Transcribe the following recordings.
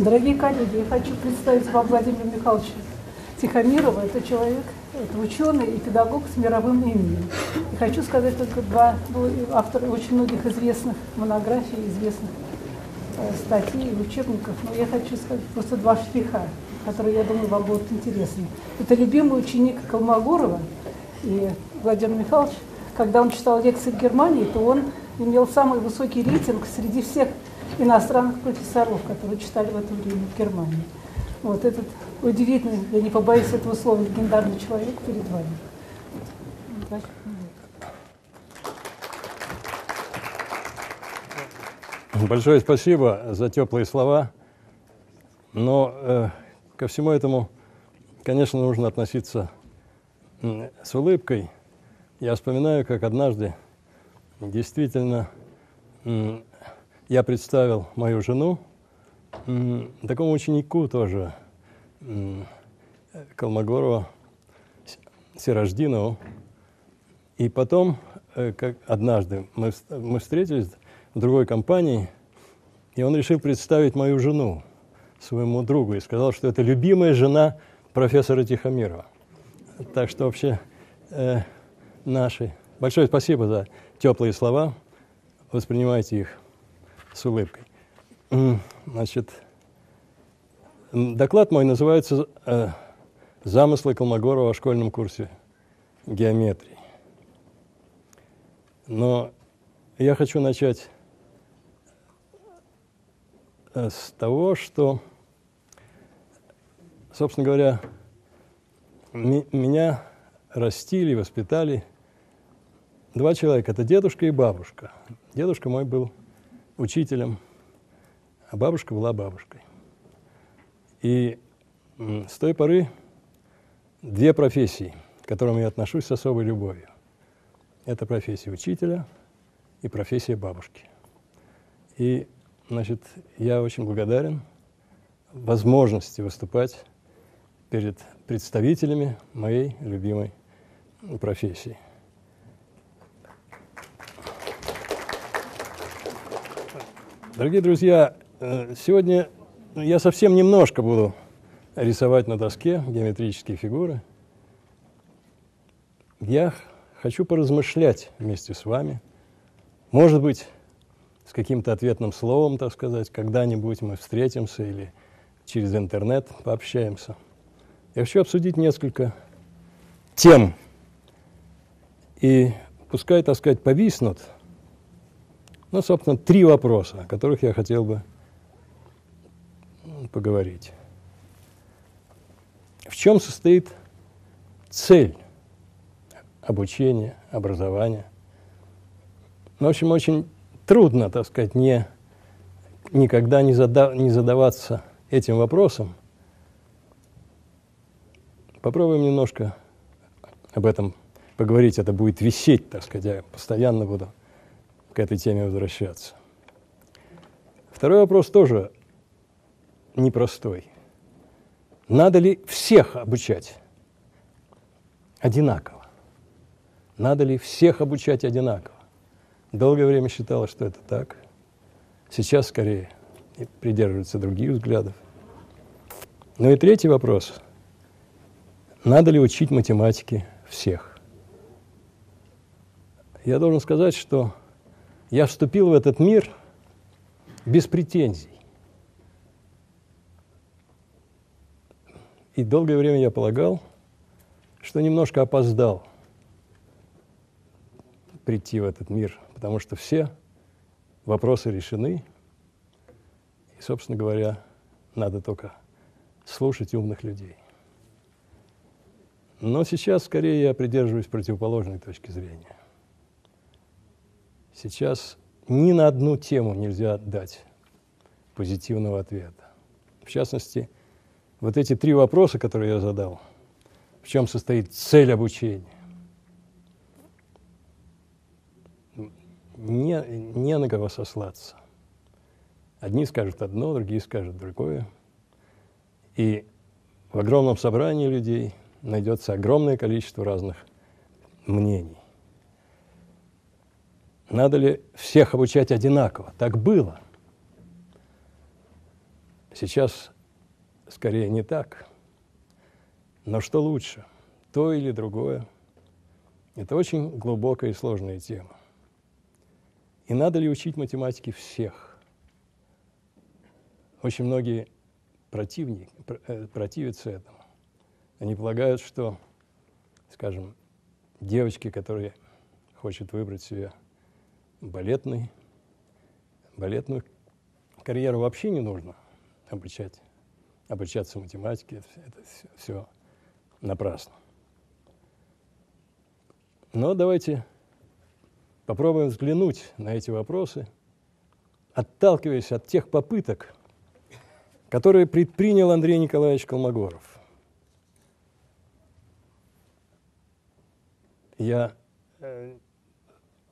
Дорогие коллеги, я хочу представить вам Владимира Михайловича Тихомирова. Это человек, это ученый и педагог с мировым именем. И хочу сказать только два ну, автора очень многих известных монографий, известных э, статей и учебников. Но я хочу сказать просто два штриха, которые, я думаю, вам будут интересны. Это любимый ученик Колмогорова и Владимир Михайлович. Когда он читал лекции в Германии, то он имел самый высокий рейтинг среди всех иностранных профессоров, которые читали в это время в Германии. Вот этот удивительный, я не побоюсь этого слова, легендарный человек перед вами. Большое спасибо за теплые слова. Но э, ко всему этому, конечно, нужно относиться с улыбкой. Я вспоминаю, как однажды действительно я представил мою жену такому ученику тоже, Колмогорова, Сирождинову. И потом, э, как однажды, мы, мы встретились в другой компании, и он решил представить мою жену своему другу и сказал, что это любимая жена профессора Тихомирова. Так что вообще э, наши. Большое спасибо за теплые слова. Воспринимайте их с улыбкой. Значит, доклад мой называется э, «Замыслы Колмогорова о школьном курсе геометрии». Но я хочу начать э, с того, что, собственно говоря, меня растили, воспитали два человека. Это дедушка и бабушка. Дедушка мой был учителем, а бабушка была бабушкой. И с той поры две профессии, к которым я отношусь с особой любовью. Это профессия учителя и профессия бабушки. И, значит, я очень благодарен возможности выступать перед представителями моей любимой профессии. Дорогие друзья, э, сегодня я совсем немножко буду рисовать на доске геометрические фигуры. Я хочу поразмышлять вместе с вами. Может быть, с каким-то ответным словом, так сказать, когда-нибудь мы встретимся или через интернет пообщаемся. Я хочу обсудить несколько тем. И пускай, так сказать, повиснут – ну, собственно, три вопроса, о которых я хотел бы поговорить. В чем состоит цель обучения, образования? Ну, в общем, очень трудно, так сказать, не, никогда не, зада, не задаваться этим вопросом. Попробуем немножко об этом поговорить. Это будет висеть, так сказать, я постоянно буду к этой теме возвращаться. Второй вопрос тоже непростой. Надо ли всех обучать одинаково? Надо ли всех обучать одинаково? Долгое время считалось, что это так. Сейчас скорее придерживаются других взглядов. Ну и третий вопрос. Надо ли учить математике всех? Я должен сказать, что я вступил в этот мир без претензий. И долгое время я полагал, что немножко опоздал прийти в этот мир, потому что все вопросы решены. И, собственно говоря, надо только слушать умных людей. Но сейчас скорее я придерживаюсь противоположной точки зрения. Сейчас ни на одну тему нельзя дать позитивного ответа. В частности, вот эти три вопроса, которые я задал, в чем состоит цель обучения, не, не на кого сослаться. Одни скажут одно, другие скажут другое. И в огромном собрании людей найдется огромное количество разных мнений. Надо ли всех обучать одинаково? Так было. Сейчас скорее не так. Но что лучше, то или другое? Это очень глубокая и сложная тема. И надо ли учить математике всех? Очень многие противники, э, противятся этому. Они полагают, что, скажем, девочки, которые хочет выбрать себе балетный, балетную карьеру вообще не нужно обучать, обучаться математике, это все напрасно. Но давайте попробуем взглянуть на эти вопросы, отталкиваясь от тех попыток, которые предпринял Андрей Николаевич Колмогоров. Я э,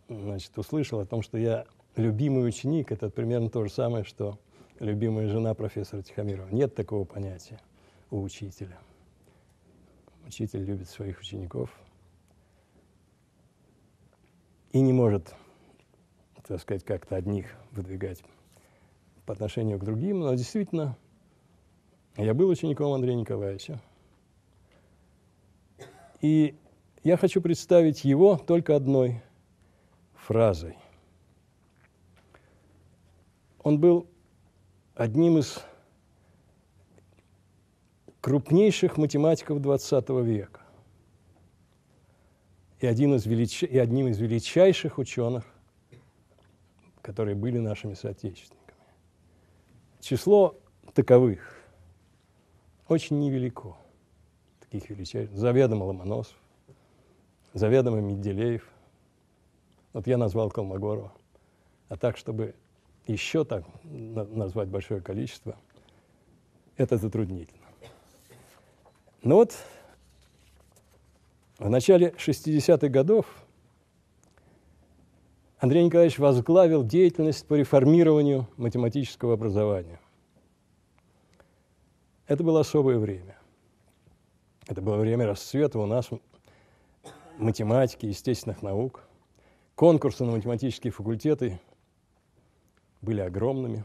значит, услышал о том, что я любимый ученик, это примерно то же самое, что любимая жена профессора Тихомирова. Нет такого понятия у учителя. Учитель любит своих учеников и не может, так сказать, как-то одних выдвигать по отношению к другим, но действительно, я был учеником Андрея Николаевича. И я хочу представить его только одной фразой. Он был одним из крупнейших математиков XX века и, один из велич... и одним из величайших ученых, которые были нашими соотечественниками. Число таковых очень невелико, таких величайших. Заведомо Ломоносов, заведомо Менделеев – вот я назвал Колмогорова. А так, чтобы еще так назвать большое количество, это затруднительно. Но вот в начале 60-х годов Андрей Николаевич возглавил деятельность по реформированию математического образования. Это было особое время. Это было время расцвета у нас математики, естественных наук. Конкурсы на математические факультеты были огромными.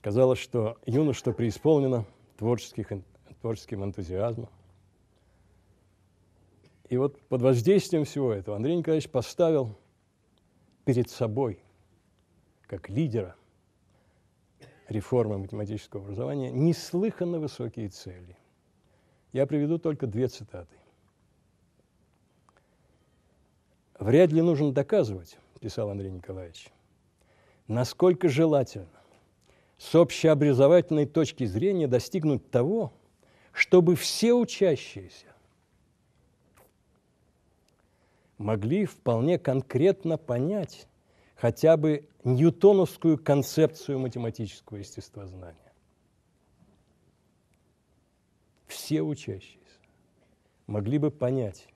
Казалось, что юношество преисполнено творческих, творческим энтузиазмом. И вот под воздействием всего этого Андрей Николаевич поставил перед собой, как лидера реформы математического образования, неслыханно высокие цели. Я приведу только две цитаты. Вряд ли нужно доказывать, писал Андрей Николаевич, насколько желательно с общеобразовательной точки зрения достигнуть того, чтобы все учащиеся могли вполне конкретно понять хотя бы ньютоновскую концепцию математического естествознания. Все учащиеся могли бы понять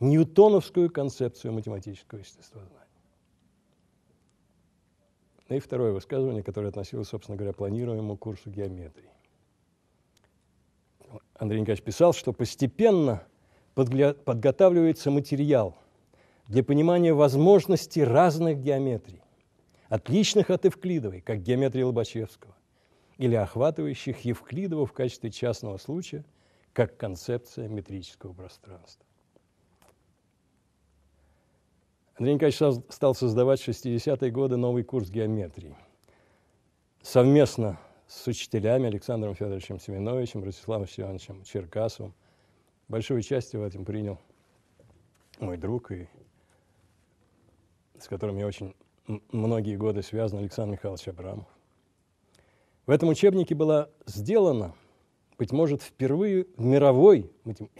ньютоновскую концепцию математического естествознания. Ну и второе высказывание, которое относилось, собственно говоря, к планируемому курсу геометрии. Андрей Николаевич писал, что постепенно подготавливается материал для понимания возможностей разных геометрий, отличных от Евклидовой, как геометрии Лобачевского, или охватывающих Евклидову в качестве частного случая, как концепция метрического пространства. Андрей Николаевич стал создавать в 60-е годы новый курс геометрии. Совместно с учителями Александром Федоровичем Семеновичем, Ростиславом Ивановичем Черкасовым. Большое участие в этом принял мой друг, и с которым я очень многие годы связан, Александр Михайлович Абрамов. В этом учебнике была сделана, быть может, впервые в мировой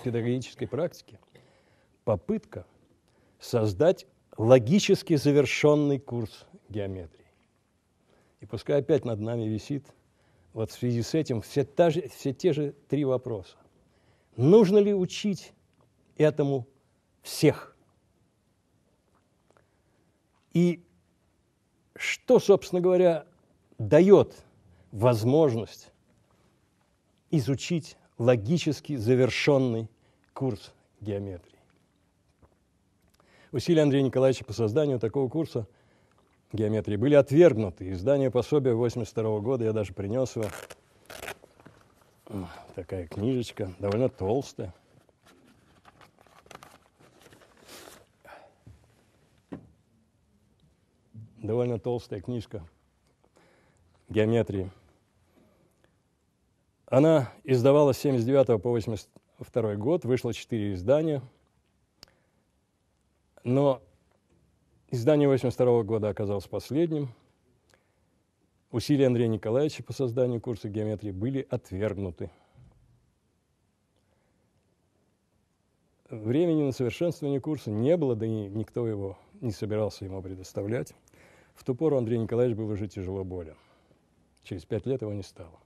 педагогической практике попытка создать логически завершенный курс геометрии. И пускай опять над нами висит, вот в связи с этим, все, та же, все те же три вопроса. Нужно ли учить этому всех? И что, собственно говоря, дает возможность изучить логически завершенный курс геометрии? Усилия Андрея Николаевича по созданию такого курса геометрии были отвергнуты. Издание пособия 82 года, я даже принес его. Такая книжечка, довольно толстая. Довольно толстая книжка геометрии. Она издавалась с 79 по 82 год, вышло четыре издания. Но издание 82 года оказалось последним. Усилия Андрея Николаевича по созданию курса геометрии были отвергнуты. Времени на совершенствование курса не было, да и никто его не собирался ему предоставлять. В ту пору Андрей Николаевич был уже тяжело болен. Через пять лет его не стало.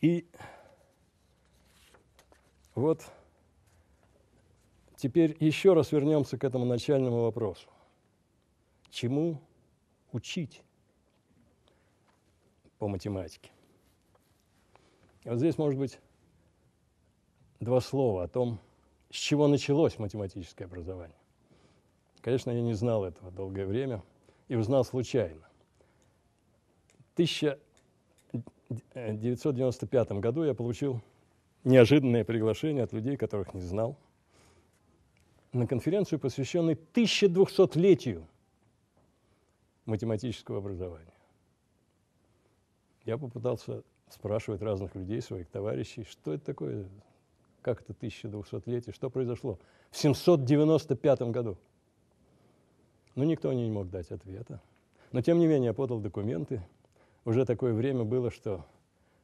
И вот теперь еще раз вернемся к этому начальному вопросу. Чему учить по математике? Вот здесь, может быть, два слова о том, с чего началось математическое образование. Конечно, я не знал этого долгое время и узнал случайно. 1995 году я получил неожиданное приглашение от людей, которых не знал, на конференцию, посвященную 1200-летию математического образования. Я попытался спрашивать разных людей, своих товарищей, что это такое, как это 1200-летие, что произошло в 795 году. Но никто не мог дать ответа. Но тем не менее я подал документы, уже такое время было, что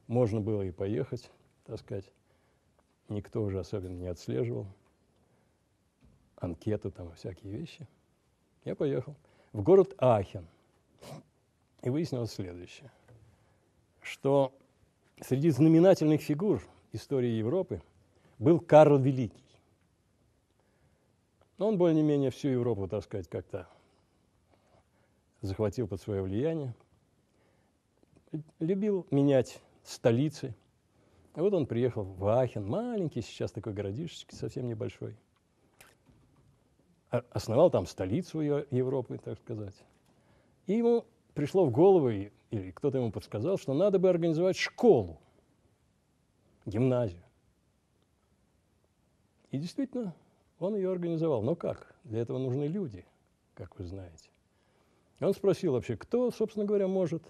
можно было и поехать, так сказать. Никто уже особенно не отслеживал. Анкету там, всякие вещи. Я поехал в город Ахен. И выяснилось следующее, что среди знаменательных фигур истории Европы был Карл Великий. Но он более-менее всю Европу, так сказать, как-то захватил под свое влияние – любил менять столицы. И вот он приехал в Ахен, маленький сейчас такой городишечки, совсем небольшой. Основал там столицу Европы, так сказать. И ему пришло в голову, или кто-то ему подсказал, что надо бы организовать школу, гимназию. И действительно, он ее организовал. Но как? Для этого нужны люди, как вы знаете. И он спросил вообще, кто, собственно говоря, может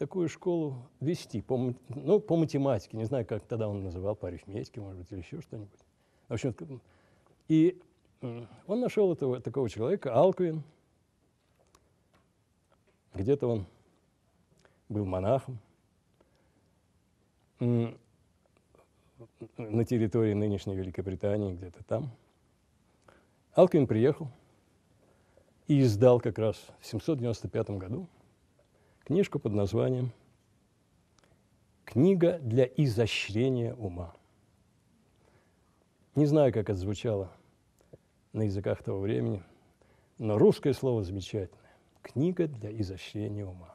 такую школу вести, по, ну, по математике, не знаю, как тогда он называл, по арифметике, может быть, или еще что-нибудь. В общем, и он нашел этого, такого человека, Алквин. Где-то он был монахом на территории нынешней Великобритании, где-то там. Алквин приехал и издал как раз в 795 году книжку под названием «Книга для изощрения ума». Не знаю, как это звучало на языках того времени, но русское слово замечательное. Книга для изощрения ума.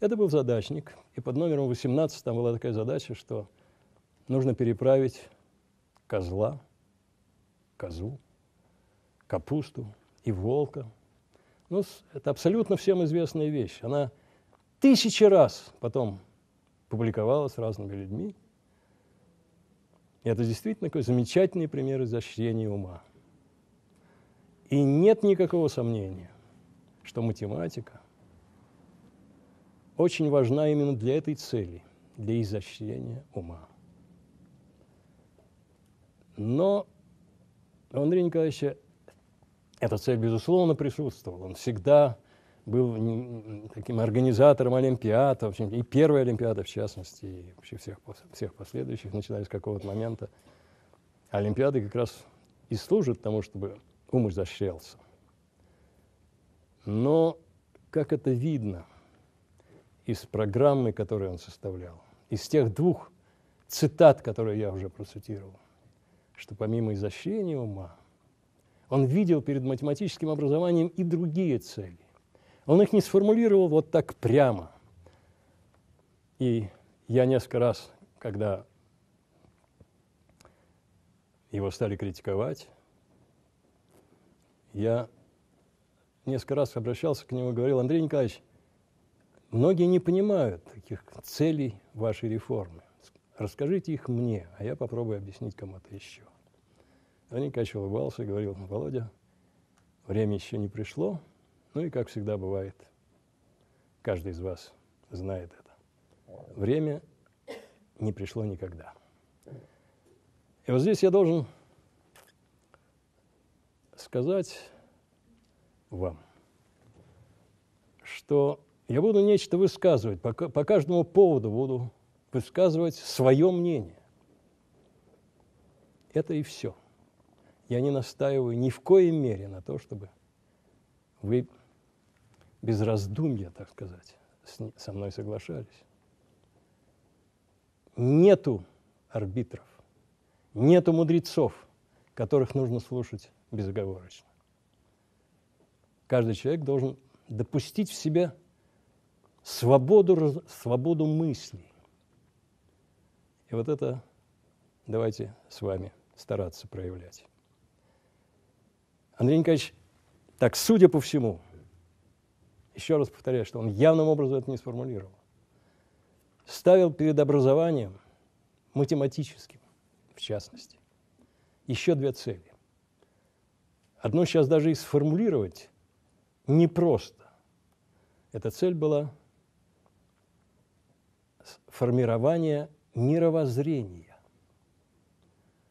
Это был задачник, и под номером 18 там была такая задача, что нужно переправить козла, козу, капусту и волка. Ну, это абсолютно всем известная вещь. Она тысячи раз потом публиковалось разными людьми. И это действительно такой замечательный пример изощрения ума. И нет никакого сомнения, что математика очень важна именно для этой цели, для изощрения ума. Но у Андрея Николаевича эта цель, безусловно, присутствовала. Он всегда был таким организатором Олимпиад, в общем, и первой Олимпиады, в частности, и вообще всех, всех последующих, начиная с какого-то момента. Олимпиады как раз и служат тому, чтобы ум изощрялся. Но, как это видно из программы, которую он составлял, из тех двух цитат, которые я уже процитировал, что помимо изощрения ума, он видел перед математическим образованием и другие цели. Он их не сформулировал вот так прямо. И я несколько раз, когда его стали критиковать, Я несколько раз обращался к нему и говорил, Андрей Николаевич, многие не понимают таких целей вашей реформы. Расскажите их мне, а я попробую объяснить кому-то еще. Андрей Николаевич улыбался и говорил, Володя, время еще не пришло, ну и, как всегда бывает, каждый из вас знает это. Время не пришло никогда. И вот здесь я должен сказать вам, что я буду нечто высказывать, по, по каждому поводу буду высказывать свое мнение. Это и все. Я не настаиваю ни в коей мере на то, чтобы вы без раздумья, так сказать, со мной соглашались. Нету арбитров, нету мудрецов, которых нужно слушать безоговорочно. Каждый человек должен допустить в себе свободу, свободу мыслей. И вот это давайте с вами стараться проявлять. Андрей Николаевич, так, судя по всему, еще раз повторяю, что он явным образом это не сформулировал, ставил перед образованием, математическим в частности, еще две цели. Одну сейчас даже и сформулировать непросто. Эта цель была формирование мировоззрения.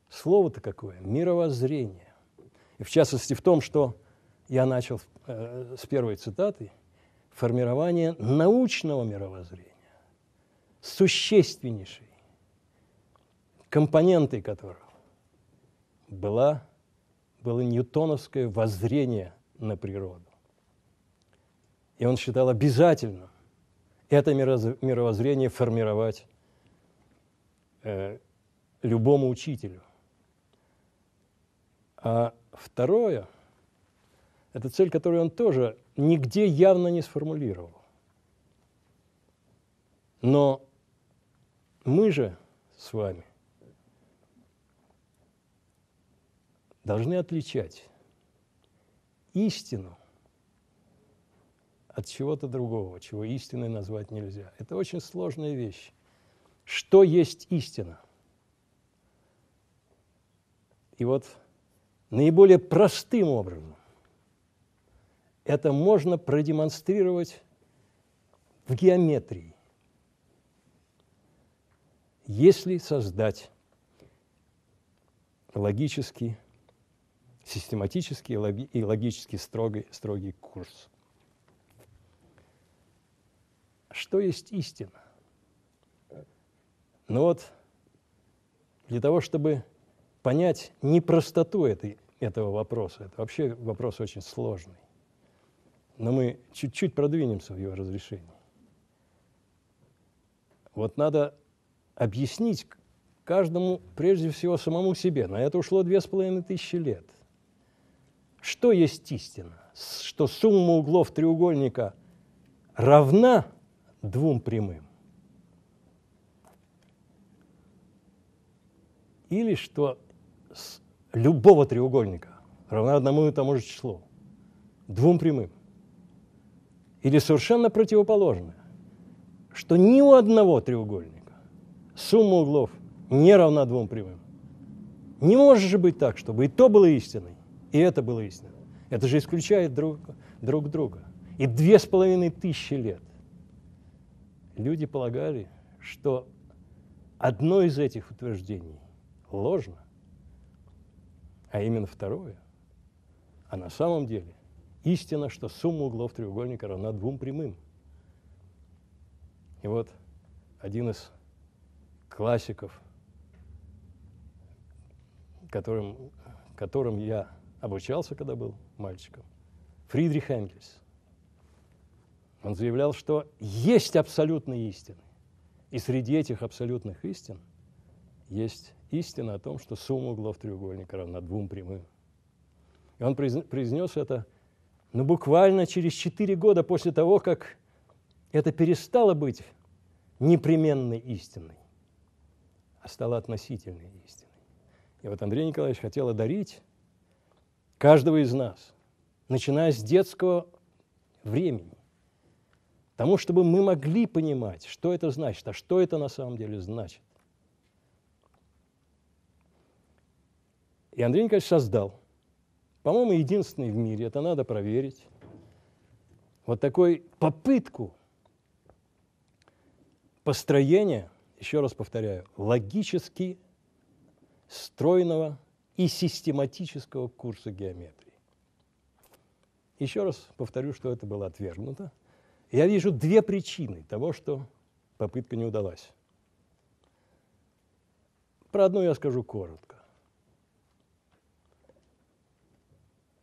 Слово-то какое? Мировоззрение. И в частности в том, что я начал э, с первой цитаты, формирование научного мировоззрения, существеннейшей компонентой которого была было ньютоновское воззрение на природу. И он считал обязательным это мировоззрение формировать э, любому учителю. А второе – это цель, которую он тоже нигде явно не сформулировал. Но мы же с вами должны отличать истину от чего-то другого, чего истиной назвать нельзя. Это очень сложная вещь. Что есть истина? И вот наиболее простым образом это можно продемонстрировать в геометрии. Если создать логический, систематический и логически строгий, строгий курс. Что есть истина? Ну вот, для того, чтобы понять непростоту этой, этого вопроса, это вообще вопрос очень сложный, но мы чуть-чуть продвинемся в его разрешении. Вот надо объяснить, каждому, прежде всего, самому себе. На это ушло две с половиной тысячи лет. Что есть истина? Что сумма углов треугольника равна двум прямым? Или что любого треугольника равна одному и тому же числу, двум прямым? Или совершенно противоположное, что ни у одного треугольника сумма углов не равна двум прямым. Не может же быть так, чтобы и то было истиной, и это было истиной. Это же исключает друг, друг друга. И две с половиной тысячи лет люди полагали, что одно из этих утверждений ложно, а именно второе. А на самом деле истина, что сумма углов треугольника равна двум прямым. И вот один из классиков которым, которым я обучался, когда был мальчиком, Фридрих Энгельс. Он заявлял, что есть абсолютные истины. И среди этих абсолютных истин есть истина о том, что сумма углов треугольника равна двум прямым. И он произнес это ну, буквально через четыре года после того, как это перестало быть непременной истиной, а стало относительной истиной. И вот Андрей Николаевич хотел одарить каждого из нас начиная с детского времени. Тому, чтобы мы могли понимать, что это значит, а что это на самом деле значит. И Андрей Николаевич создал, по-моему, единственный в мире, это надо проверить, вот такой попытку построения, еще раз повторяю, логически стройного и систематического курса геометрии. Еще раз повторю, что это было отвергнуто. Я вижу две причины того, что попытка не удалась. Про одну я скажу коротко.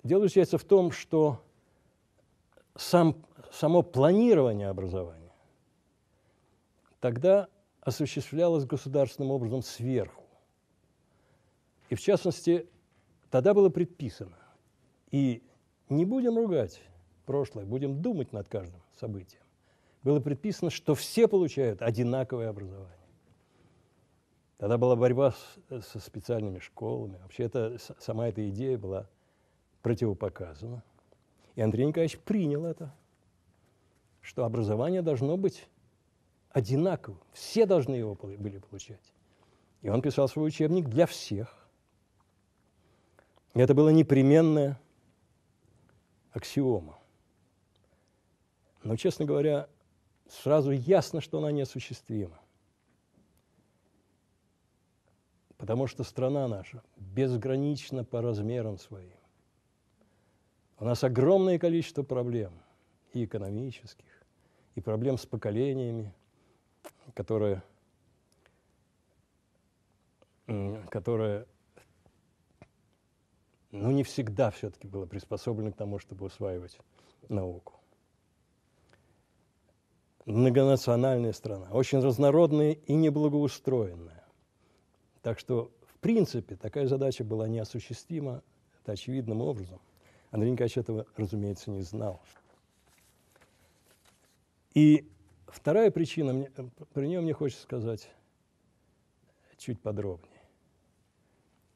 Дело заключается в том, что сам, само планирование образования тогда осуществлялось государственным образом сверху. И в частности, тогда было предписано, и не будем ругать прошлое, будем думать над каждым событием. Было предписано, что все получают одинаковое образование. Тогда была борьба с, со специальными школами. Вообще это, сама эта идея была противопоказана. И Андрей Николаевич принял это, что образование должно быть одинаковым. Все должны его были получать. И он писал свой учебник для всех. И это была непременная аксиома. Но, честно говоря, сразу ясно, что она неосуществима. Потому что страна наша безгранична по размерам своим. У нас огромное количество проблем и экономических, и проблем с поколениями, которые, которые ну, не всегда все-таки было приспособлено к тому, чтобы усваивать науку. Многонациональная страна, очень разнородная и неблагоустроенная. Так что, в принципе, такая задача была неосуществима, это очевидным образом. Андрей Николаевич этого, разумеется, не знал. И вторая причина, мне, про нее мне хочется сказать чуть подробнее.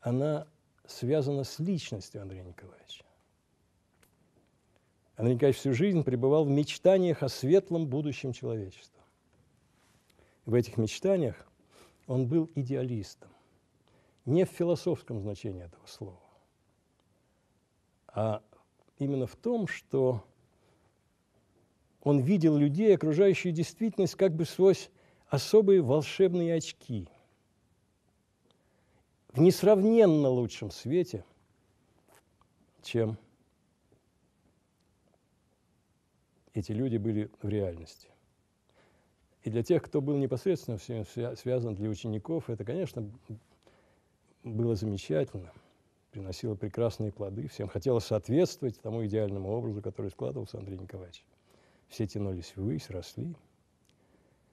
Она связана с личностью Андрея Николаевича. Андрей Николаевич всю жизнь пребывал в мечтаниях о светлом будущем человечества. В этих мечтаниях он был идеалистом. Не в философском значении этого слова, а именно в том, что он видел людей, окружающую действительность, как бы сквозь особые волшебные очки, в несравненно лучшем свете, чем эти люди были в реальности. И для тех, кто был непосредственно связан для учеников, это, конечно, было замечательно – приносила прекрасные плоды, всем хотелось соответствовать тому идеальному образу, который складывался Андрей Николаевич. Все тянулись ввысь, росли.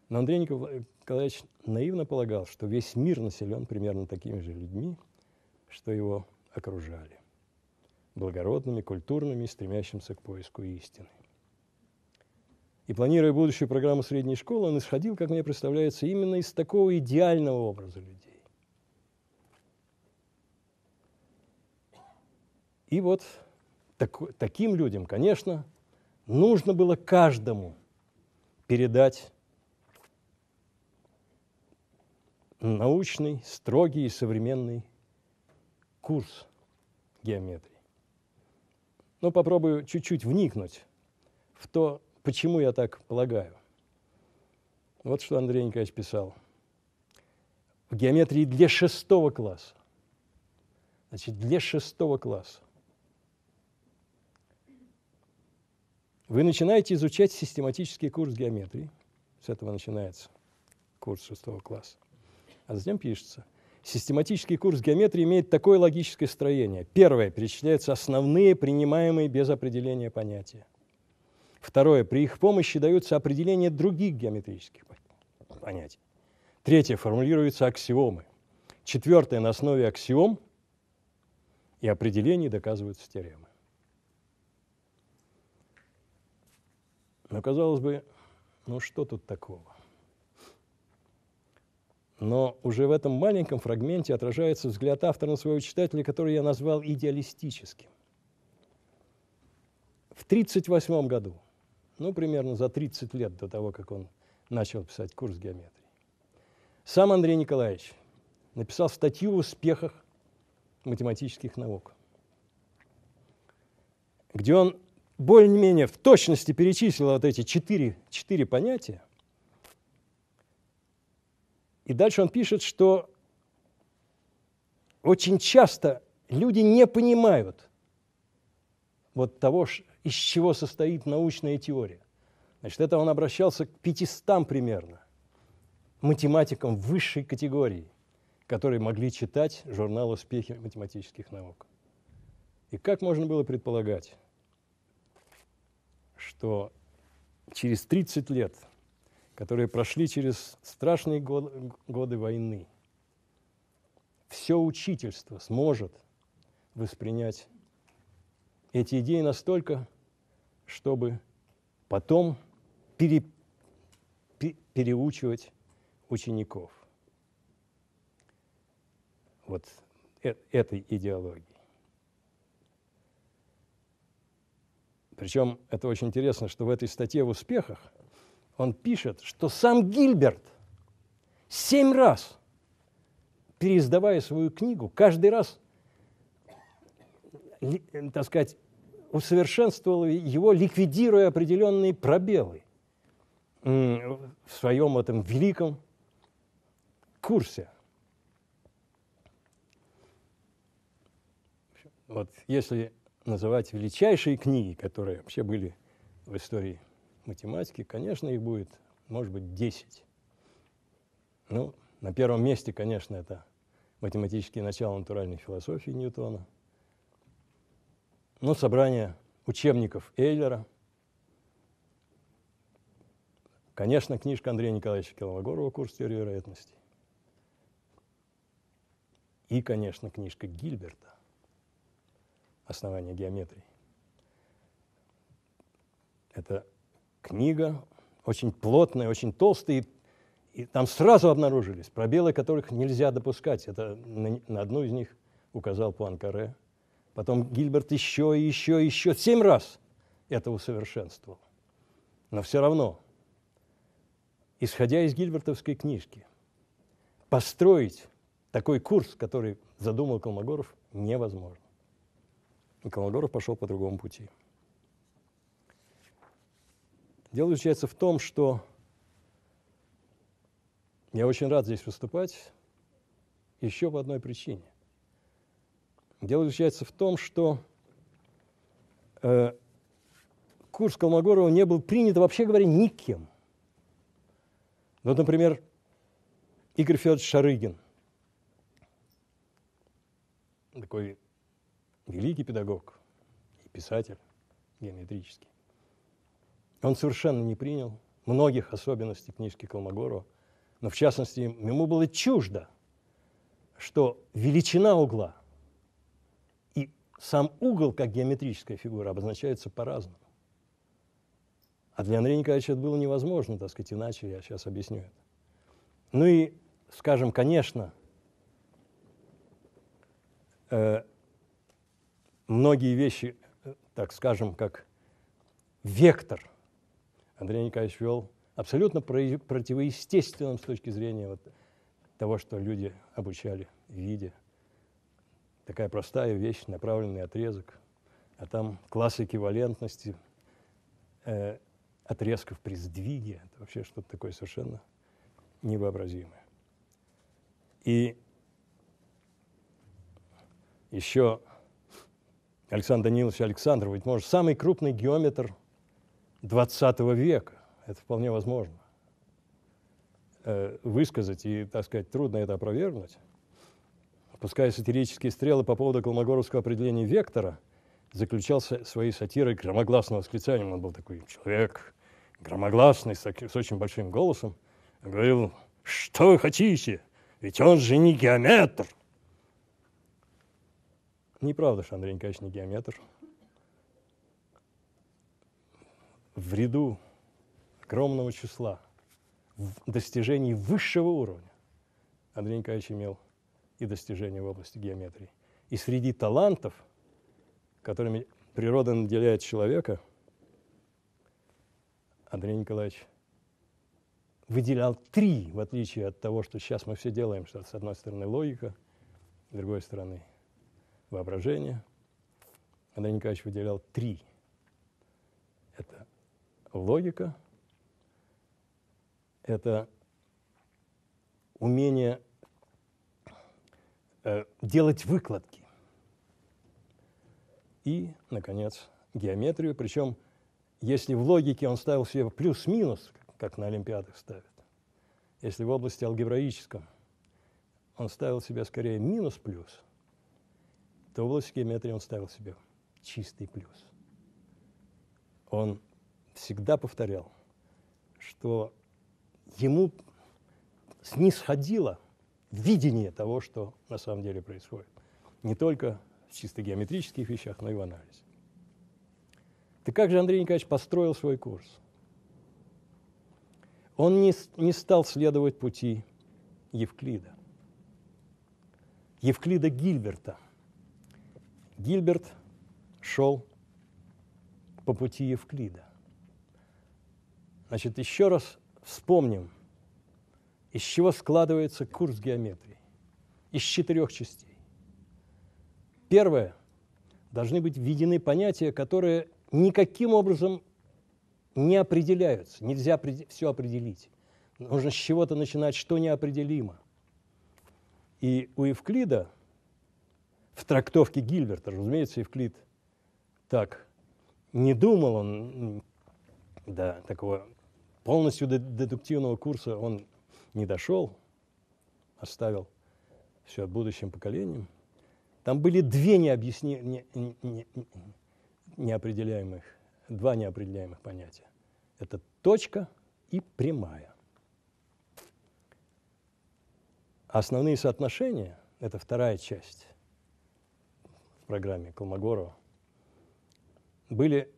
Но Андрей Николаевич наивно полагал, что весь мир населен примерно такими же людьми, что его окружали. Благородными, культурными, стремящимся к поиску истины. И планируя будущую программу средней школы, он исходил, как мне представляется, именно из такого идеального образа людей. И вот так, таким людям, конечно, нужно было каждому передать научный, строгий и современный курс геометрии. Но попробую чуть-чуть вникнуть в то, почему я так полагаю. Вот что Андрей Николаевич писал. В геометрии для шестого класса. Значит, для шестого класса Вы начинаете изучать систематический курс геометрии. С этого начинается курс шестого класса. А затем пишется. Систематический курс геометрии имеет такое логическое строение. Первое. Перечисляются основные принимаемые без определения понятия. Второе. При их помощи даются определения других геометрических понятий. Третье. Формулируются аксиомы. Четвертое. На основе аксиом и определений доказываются теоремы. Но, казалось бы, ну что тут такого? Но уже в этом маленьком фрагменте отражается взгляд автора на своего читателя, который я назвал идеалистическим. в 1938 году, ну, примерно за 30 лет до того, как он начал писать курс геометрии, сам Андрей Николаевич написал статью в успехах математических наук, где он более-менее в точности перечислил вот эти четыре, четыре понятия. И дальше он пишет, что очень часто люди не понимают вот того, из чего состоит научная теория. Значит, это он обращался к 500 примерно математикам высшей категории, которые могли читать журнал «Успехи математических наук». И как можно было предполагать, что через 30 лет, которые прошли через страшные годы, войны, все учительство сможет воспринять эти идеи настолько, чтобы потом пере, переучивать учеников. Вот э, этой идеологии. Причем это очень интересно, что в этой статье в «Успехах» он пишет, что сам Гильберт семь раз, переиздавая свою книгу, каждый раз, так сказать, усовершенствовал его, ликвидируя определенные пробелы в своем этом великом курсе. Вот если называть величайшие книги, которые вообще были в истории математики, конечно, их будет, может быть, 10. Ну, на первом месте, конечно, это математические начала натуральной философии Ньютона. Ну, собрание учебников Эйлера. Конечно, книжка Андрея Николаевича Киловогорова «Курс теории вероятности». И, конечно, книжка Гильберта основания геометрии. Это книга очень плотная, очень толстая, и там сразу обнаружились пробелы, которых нельзя допускать. Это на, на одну из них указал Пуанкаре. Потом Гильберт еще и еще и еще семь раз это усовершенствовал. Но все равно, исходя из гильбертовской книжки, построить такой курс, который задумал Колмогоров, невозможно. И Колмогоров пошел по другому пути. Дело заключается в том, что я очень рад здесь выступать еще по одной причине. Дело заключается в том, что э, курс Колмогорова не был принят, вообще говоря, никем. Вот, например, Игорь Федорович Шарыгин, такой великий педагог и писатель геометрический. Он совершенно не принял многих особенностей книжки Колмогорова, но в частности ему было чуждо, что величина угла и сам угол как геометрическая фигура обозначаются по-разному. А для Андрея Николаевича это было невозможно, так сказать, иначе я сейчас объясню это. Ну и, скажем, конечно, э, многие вещи, э, так скажем, как вектор Андрей Николаевич вел абсолютно противоестественным с точки зрения вот того, что люди обучали в виде. Такая простая вещь, направленный отрезок, а там класс эквивалентности э, отрезков при сдвиге. Это вообще что-то такое совершенно невообразимое. И еще Александр Данилович Александров, ведь, может, самый крупный геометр 20 века. Это вполне возможно. Э, высказать, и, так сказать, трудно это опровергнуть. Пускай сатирические стрелы по поводу колмогоровского определения вектора заключался своей сатирой громогласным восклицанием. Он был такой человек громогласный, с, с очень большим голосом. Говорил, что вы хотите? Ведь он же не геометр. Неправда, что Андрей Николаевич не геометр. В ряду огромного числа достижений высшего уровня Андрей Николаевич имел и достижения в области геометрии. И среди талантов, которыми природа наделяет человека, Андрей Николаевич выделял три, в отличие от того, что сейчас мы все делаем, что с одной стороны логика, с другой стороны воображение. Андрей Николаевич выделял три. Это логика, это умение э, делать выкладки. И, наконец, геометрию. Причем, если в логике он ставил себе плюс-минус, как на Олимпиадах ставят, если в области алгебраическом он ставил себе скорее минус-плюс, то в области геометрии он ставил себе чистый плюс. Он всегда повторял, что ему снисходило видение того, что на самом деле происходит. Не только в чисто геометрических вещах, но и в анализе. Так как же Андрей Николаевич построил свой курс? Он не, не стал следовать пути Евклида. Евклида Гильберта. Гильберт шел по пути Евклида. Значит, еще раз вспомним, из чего складывается курс геометрии. Из четырех частей. Первое. Должны быть введены понятия, которые никаким образом не определяются. Нельзя все определить. Нужно с чего-то начинать, что неопределимо. И у Евклида, в трактовке Гильберта, разумеется, Евклид так не думал, он до такого полностью дедуктивного курса он не дошел, оставил все будущим поколениям. Там были две необъясни... не, не, не, неопределяемых, два неопределяемых понятия. Это точка и прямая. Основные соотношения, это вторая часть программе Колмогорова, были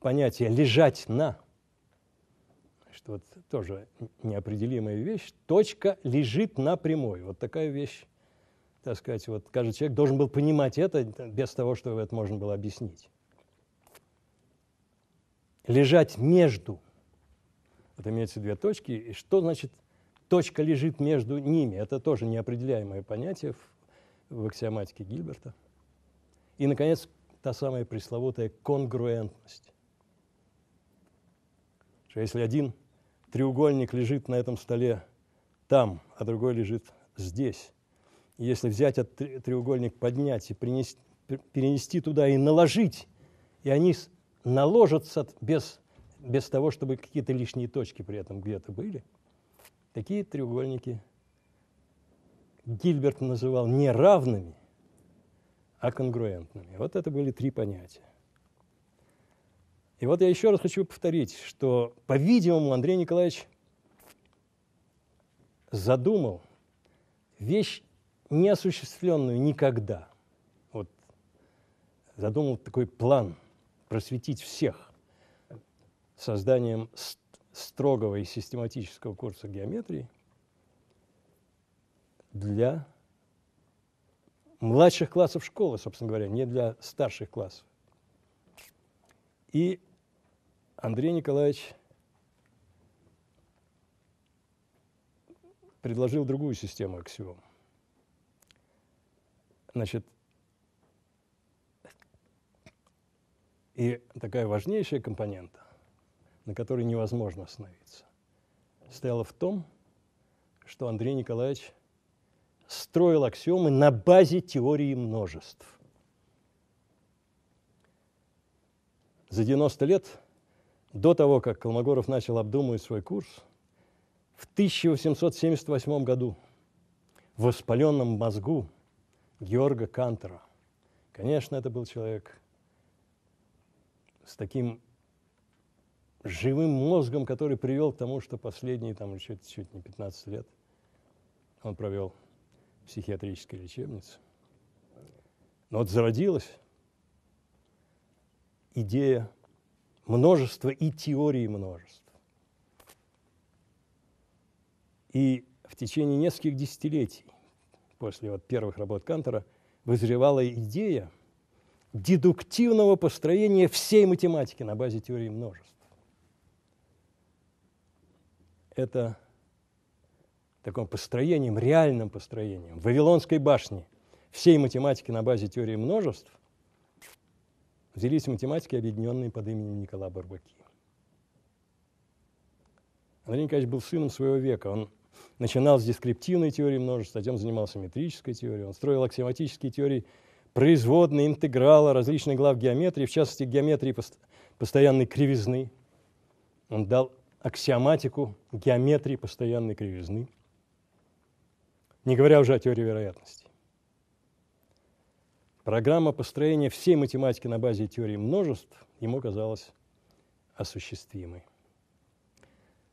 понятия «лежать на», что вот тоже неопределимая вещь, точка лежит на прямой. Вот такая вещь, так сказать, вот каждый человек должен был понимать это без того, чтобы это можно было объяснить. Лежать между. Вот имеется две точки. И что значит точка лежит между ними? Это тоже неопределяемое понятие в, в аксиоматике Гильберта. И, наконец, та самая пресловутая конгруентность. Что если один треугольник лежит на этом столе там, а другой лежит здесь. И если взять этот треугольник, поднять и принести, перенести туда и наложить, и они наложатся без, без того, чтобы какие-то лишние точки при этом где-то были, такие треугольники Гильберт называл неравными, а конгруентными. Вот это были три понятия. И вот я еще раз хочу повторить, что, по-видимому, Андрей Николаевич задумал вещь, неосуществленную никогда. Вот задумал такой план просветить всех созданием строгого и систематического курса геометрии для младших классов школы, собственно говоря, не для старших классов. И Андрей Николаевич предложил другую систему аксиом. Значит, и такая важнейшая компонента, на которой невозможно остановиться, стояла в том, что Андрей Николаевич строил аксиомы на базе теории множеств. За 90 лет до того, как Колмогоров начал обдумывать свой курс, в 1878 году в воспаленном мозгу Георга Кантера, конечно, это был человек с таким живым мозгом, который привел к тому, что последние там чуть, чуть не 15 лет он провел психиатрической лечебнице. Но вот зародилась идея множество и теории множеств. И в течение нескольких десятилетий после вот первых работ Кантера вызревала идея дедуктивного построения всей математики на базе теории множеств. это таким построением, реальным построением Вавилонской башни всей математики на базе теории множеств взялись математики, объединенные под именем Никола Барбаки. Андрей Николаевич был сыном своего века. Он начинал с дескриптивной теории множеств, затем занимался метрической теорией. Он строил аксиоматические теории производные, интеграла, различных глав геометрии, в частности, геометрии постоянной кривизны. Он дал аксиоматику геометрии постоянной кривизны, не говоря уже о теории вероятности. Программа построения всей математики на базе теории множеств ему казалась осуществимой.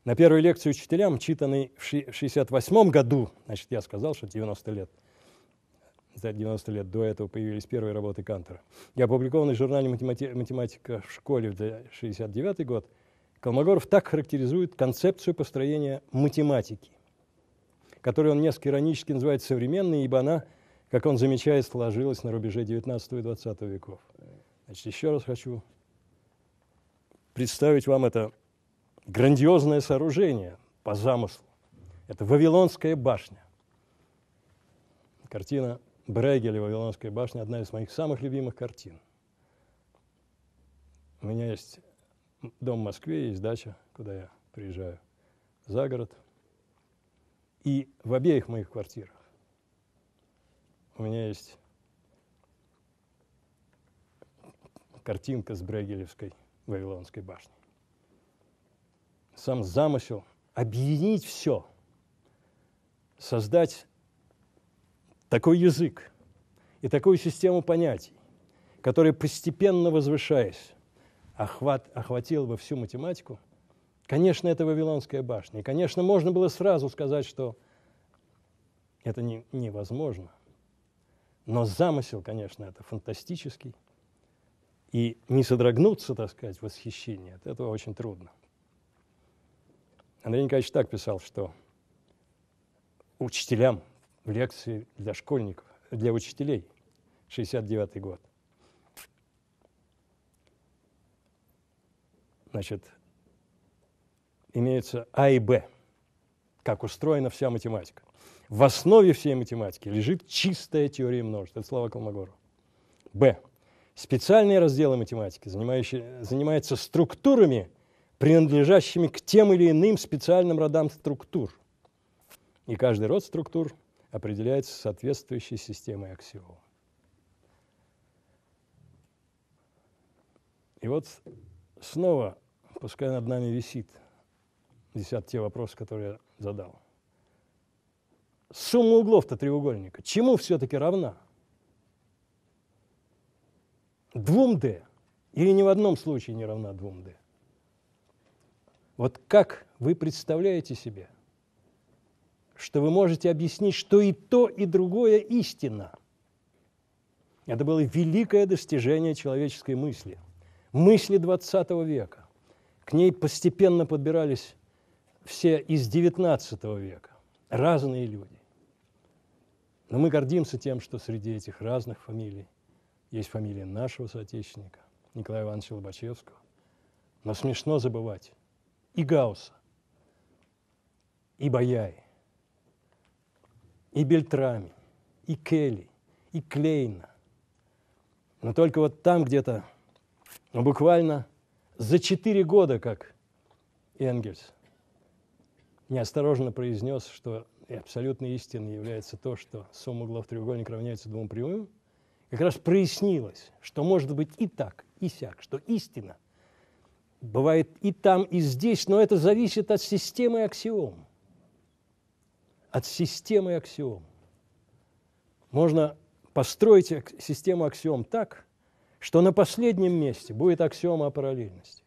На первой лекции учителям, читанной в 1968 году, значит, я сказал, что 90 лет, за 90 лет до этого появились первые работы Кантера, и опубликованной в журнале «Математика в школе» за 69 год, Колмогоров так характеризует концепцию построения математики, которую он несколько иронически называет современной, ибо она, как он замечает, сложилась на рубеже 19 и 20 веков. Значит, еще раз хочу представить вам это грандиозное сооружение по замыслу. Это Вавилонская башня. Картина Брегеля «Вавилонская башня» – одна из моих самых любимых картин. У меня есть дом в Москве, есть дача, куда я приезжаю за город. И в обеих моих квартирах у меня есть картинка с Брегелевской Вавилонской башни сам замысел объединить все, создать такой язык и такую систему понятий, которая постепенно возвышаясь, охват, охватила бы всю математику, конечно, это Вавилонская башня. Конечно, можно было сразу сказать, что это не, невозможно. Но замысел, конечно, это фантастический. И не содрогнуться, так сказать, в от этого очень трудно. Андрей Николаевич так писал, что учителям в лекции для школьников, для учителей, 69 год. Значит, имеются А и Б, как устроена вся математика. В основе всей математики лежит чистая теория множеств. Это слова Колмогорова. Б. Специальные разделы математики, занимающие, занимаются структурами принадлежащими к тем или иным специальным родам структур. И каждый род структур определяется соответствующей системой аксиом. И вот снова, пускай над нами висит, висят те вопросы, которые я задал. Сумма углов-то треугольника чему все-таки равна? Двум d или ни в одном случае не равна двум d вот как вы представляете себе, что вы можете объяснить, что и то, и другое истина? Это было великое достижение человеческой мысли, мысли XX века. К ней постепенно подбирались все из XIX века, разные люди. Но мы гордимся тем, что среди этих разных фамилий есть фамилия нашего соотечественника, Николая Ивановича Лобачевского. Но смешно забывать, и Гаусса, и Баяи, и Бельтрами, и Келли, и Клейна. Но только вот там где-то, ну, буквально за четыре года, как Энгельс неосторожно произнес, что абсолютной истиной является то, что сумма углов треугольника равняется двум прямым, как раз прояснилось, что может быть и так, и сяк, что истина – бывает и там, и здесь, но это зависит от системы аксиом. От системы аксиом. Можно построить систему аксиом так, что на последнем месте будет аксиома о параллельности.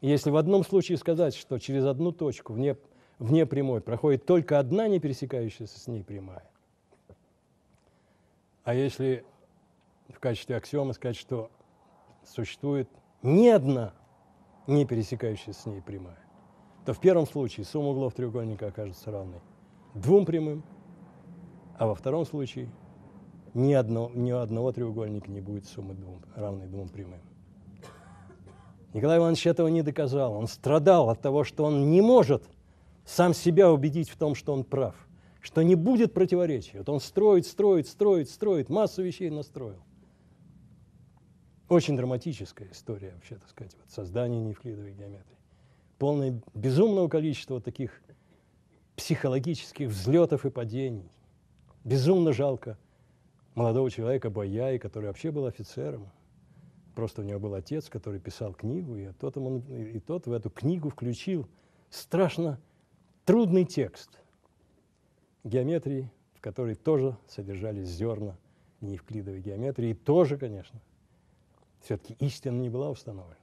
И если в одном случае сказать, что через одну точку вне, вне прямой проходит только одна не пересекающаяся с ней прямая, а если в качестве аксиома сказать, что существует не одна не пересекающаяся с ней прямая, то в первом случае сумма углов треугольника окажется равной двум прямым, а во втором случае ни, одно, ни одного треугольника не будет суммы двум, равной двум прямым. Николай Иванович этого не доказал. Он страдал от того, что он не может сам себя убедить в том, что он прав, что не будет противоречия. Вот он строит, строит, строит, строит, массу вещей настроил. Очень драматическая история, вообще, так сказать, вот создание неевклидовой геометрии. Полное безумного количества таких психологических взлетов и падений. Безумно жалко молодого человека Бояи, который вообще был офицером. Просто у него был отец, который писал книгу, и тот, ему, и тот в эту книгу включил страшно трудный текст геометрии, в которой тоже содержались зерна неевклидовой геометрии, и тоже, конечно, все-таки истина не была установлена.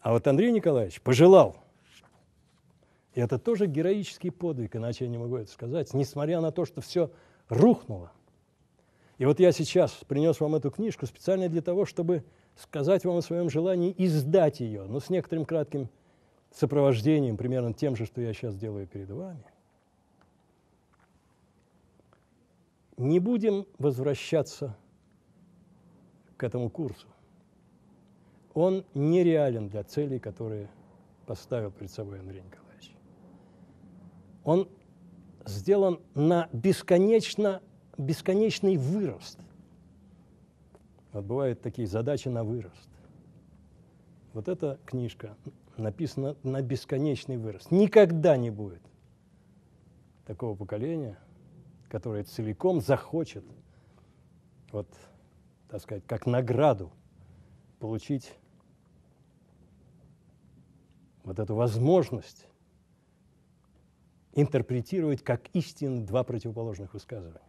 А вот Андрей Николаевич пожелал, и это тоже героический подвиг, иначе я не могу это сказать, несмотря на то, что все рухнуло – и вот я сейчас принес вам эту книжку специально для того, чтобы сказать вам о своем желании издать ее, но с некоторым кратким сопровождением, примерно тем же, что я сейчас делаю перед вами. Не будем возвращаться к этому курсу. Он нереален для целей, которые поставил перед собой Андрей Николаевич. Он сделан на бесконечно бесконечный вырост. Вот бывают такие задачи на вырост. Вот эта книжка написана на бесконечный вырост. Никогда не будет такого поколения, которое целиком захочет, вот, так сказать, как награду получить вот эту возможность интерпретировать как истинно два противоположных высказывания.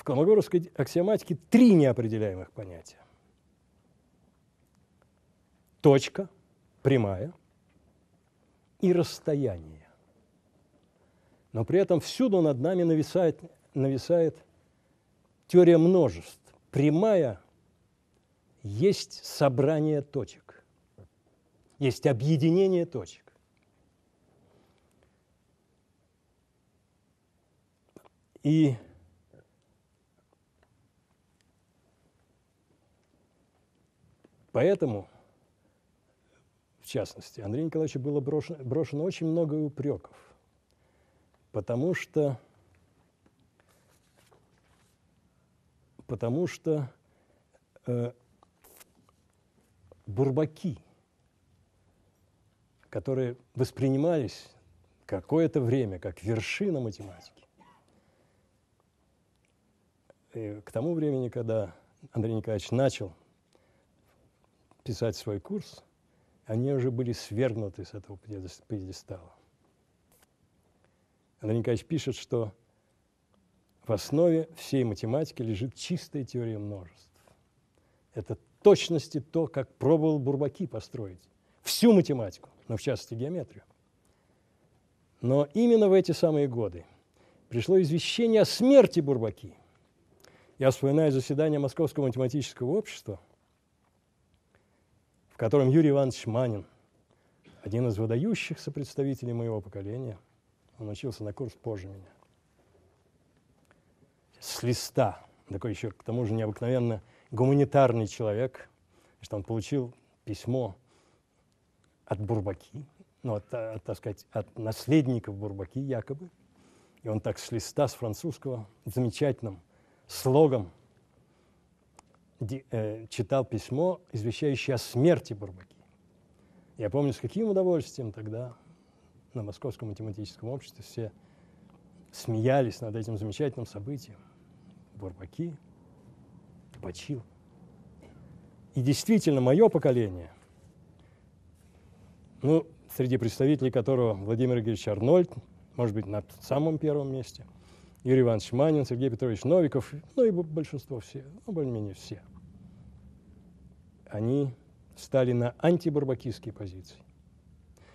в Колмогоровской аксиоматике три неопределяемых понятия. Точка, прямая и расстояние. Но при этом всюду над нами нависает, нависает теория множеств. Прямая есть собрание точек, есть объединение точек. И Поэтому, частности, Андрею Николаевичу было брошено, брошено очень много упреков, потому что, потому что э, бурбаки, которые воспринимались какое-то время как вершина математики, и к тому времени, когда Андрей Николаевич начал писать свой курс, они уже были свергнуты с этого пьедестала. Андрей Николаевич пишет, что в основе всей математики лежит чистая теория множеств. Это точности то, как пробовал Бурбаки построить всю математику, но в частности геометрию. Но именно в эти самые годы пришло извещение о смерти Бурбаки. Я вспоминаю заседание Московского математического общества – котором Юрий Иванович Манин, один из выдающихся представителей моего поколения, он учился на курс позже меня, с листа, такой еще к тому же необыкновенно гуманитарный человек, что он получил письмо от Бурбаки, ну, от, от, так сказать, от наследников Бурбаки якобы, и он так с листа, с французского, замечательным слогом Э, читал письмо, извещающее о смерти Бурбаки. Я помню, с каким удовольствием тогда на Московском математическом обществе все смеялись над этим замечательным событием. Бурбаки почил. И действительно, мое поколение, ну, среди представителей которого Владимир Игоревич Арнольд, может быть, на самом первом месте – Юрий Иванович Манин, Сергей Петрович Новиков, ну и большинство все, ну, более-менее все. Они стали на антибарбакистские позиции.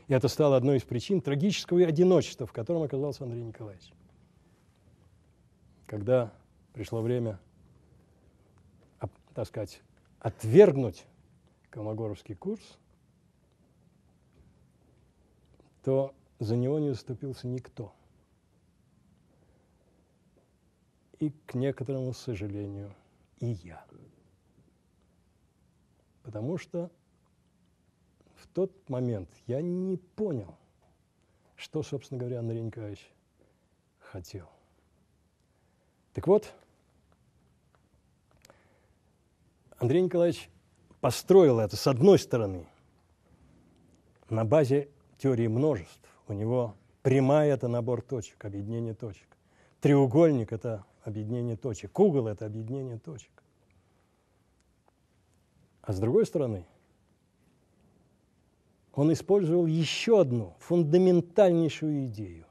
И это стало одной из причин трагического одиночества, в котором оказался Андрей Николаевич. Когда пришло время, так сказать, отвергнуть Колмогоровский курс, то за него не заступился никто – и, к некоторому сожалению, и я. Потому что тот момент я не понял, что, собственно говоря, Андрей Николаевич хотел. Так вот, Андрей Николаевич построил это, с одной стороны, на базе теории множеств. У него прямая – это набор точек, объединение точек. Треугольник – это объединение точек. Угол – это объединение точек. А с другой стороны, он использовал еще одну фундаментальнейшую идею,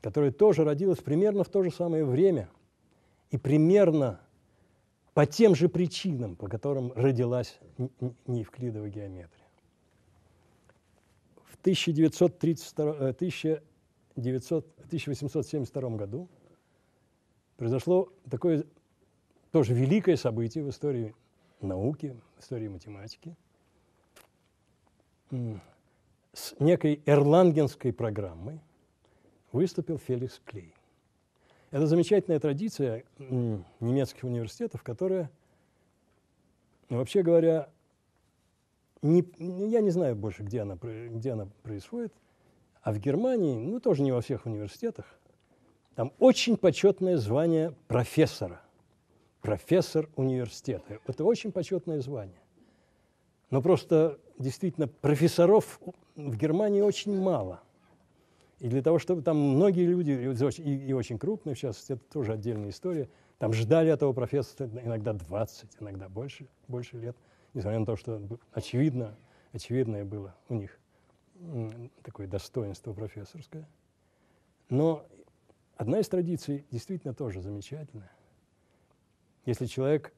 которая тоже родилась примерно в то же самое время и примерно по тем же причинам, по которым родилась неевклидова геометрия. В 1932, 1900, 1872 году произошло такое тоже великое событие в истории науки, истории математики. С некой эрлангенской программой выступил Феликс Клей. Это замечательная традиция немецких университетов, которая, вообще говоря, не, я не знаю больше, где она, где она происходит, а в Германии, ну тоже не во всех университетах, там очень почетное звание профессора, профессор университета. Это очень почетное звание. Но просто действительно профессоров в Германии очень мало – и для того, чтобы там многие люди, и, и очень крупные, сейчас это тоже отдельная история, там ждали этого профессора иногда 20, иногда больше, больше лет, несмотря на то, что очевидно, очевидное было у них такое достоинство профессорское. Но одна из традиций действительно тоже замечательная. Если человек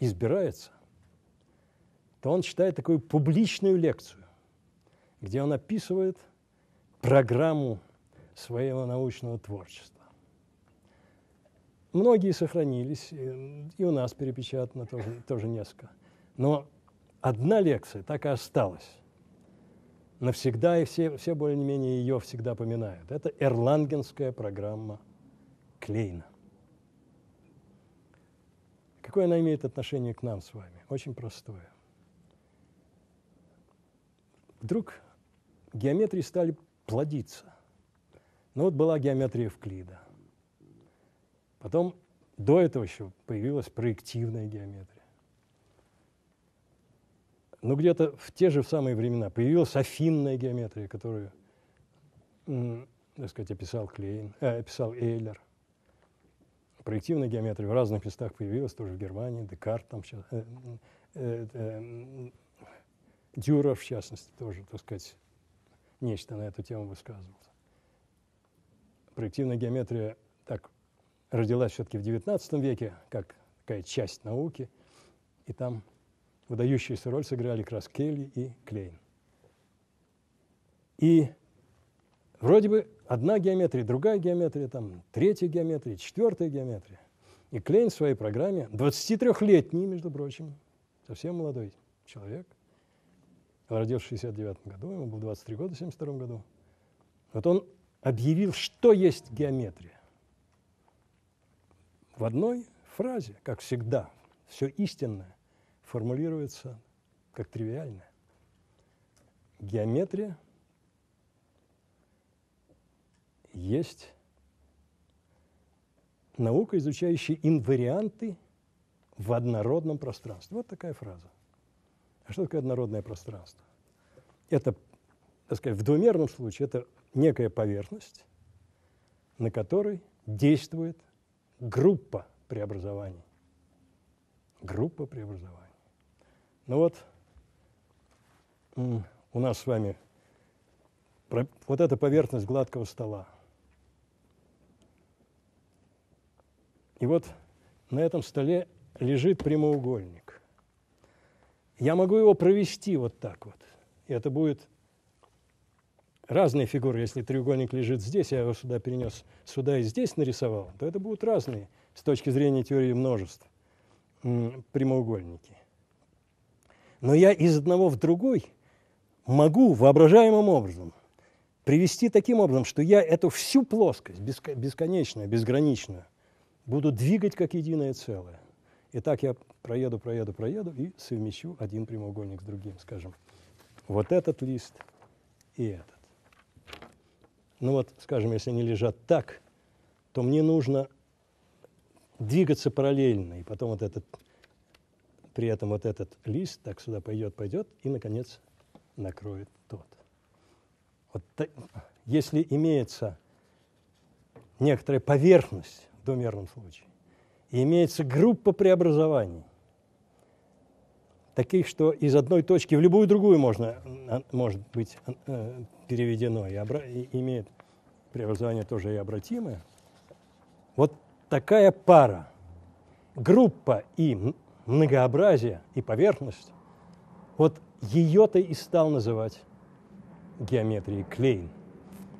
избирается, то он читает такую публичную лекцию где он описывает программу своего научного творчества. Многие сохранились, и у нас перепечатано тоже, тоже несколько. Но одна лекция так и осталась. Навсегда, и все, все более-менее ее всегда поминают. Это эрлангенская программа Клейна. Какое она имеет отношение к нам с вами? Очень простое. Вдруг геометрии стали плодиться. Ну вот была геометрия Евклида. Потом до этого еще появилась проективная геометрия. Ну где-то в те же самые времена появилась афинная геометрия, которую, так сказать, описал Клейн, э, описал Эйлер. Проективная геометрия в разных местах появилась, тоже в Германии, Декарт там сейчас, э, э, э, Дюрер, в частности, тоже, так сказать, нечто на эту тему высказывался. Проективная геометрия так родилась все-таки в XIX веке, как такая часть науки, и там выдающуюся роль сыграли как и Клейн. И вроде бы одна геометрия, другая геометрия, там третья геометрия, четвертая геометрия. И Клейн в своей программе, 23-летний, между прочим, совсем молодой человек – родился в 69 году, ему было 23 года в 72 году. Вот он объявил, что есть геометрия. В одной фразе, как всегда, все истинное формулируется как тривиальное. Геометрия есть наука, изучающая инварианты в однородном пространстве. Вот такая фраза. А что такое однородное пространство? Это, так сказать, в двумерном случае это некая поверхность, на которой действует группа преобразований. Группа преобразований. Ну вот, у нас с вами вот эта поверхность гладкого стола. И вот на этом столе лежит прямоугольник. Я могу его провести вот так вот. И это будет разные фигуры. Если треугольник лежит здесь, я его сюда перенес, сюда и здесь нарисовал, то это будут разные с точки зрения теории множеств прямоугольники. Но я из одного в другой могу воображаемым образом привести таким образом, что я эту всю плоскость, бесконечную, безграничную, буду двигать как единое целое. И так я проеду, проеду, проеду и совмещу один прямоугольник с другим, скажем. Вот этот лист и этот. Ну вот, скажем, если они лежат так, то мне нужно двигаться параллельно, и потом вот этот, при этом вот этот лист так сюда пойдет, пойдет, и, наконец, накроет тот. Вот если имеется некоторая поверхность в двумерном случае, и имеется группа преобразований, таких, что из одной точки в любую другую можно, а, может быть э, переведено и, обра- имеет преобразование тоже и обратимое. Вот такая пара, группа и многообразие, и поверхность, вот ее-то и стал называть геометрией Клейн.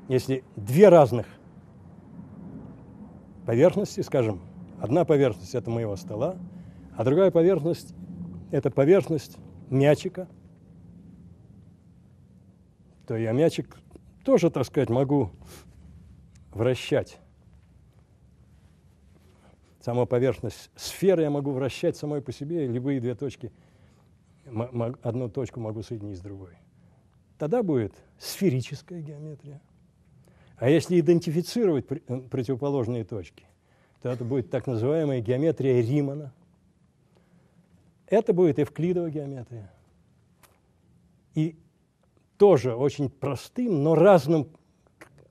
Если две разных поверхности, скажем, одна поверхность – это моего стола, а другая поверхность – это поверхность мячика, то я мячик тоже, так сказать, могу вращать. Саму поверхность сферы я могу вращать самой по себе, любые две точки, одну точку могу соединить с другой. Тогда будет сферическая геометрия. А если идентифицировать э, противоположные точки, то это будет так называемая геометрия Римана. Это будет эвклидова геометрия. И тоже очень простым, но разным,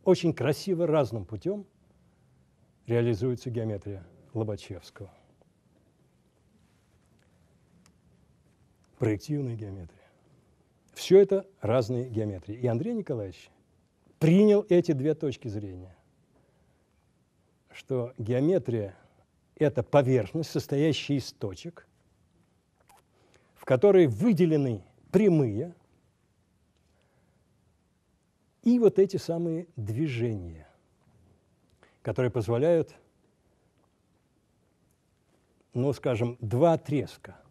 очень красиво разным путем реализуется геометрия Лобачевского. Проективная геометрия. Все это разные геометрии. И Андрей Николаевич принял эти две точки зрения, что геометрия – это поверхность, состоящая из точек, в которой выделены прямые и вот эти самые движения, которые позволяют, ну, скажем, два отрезка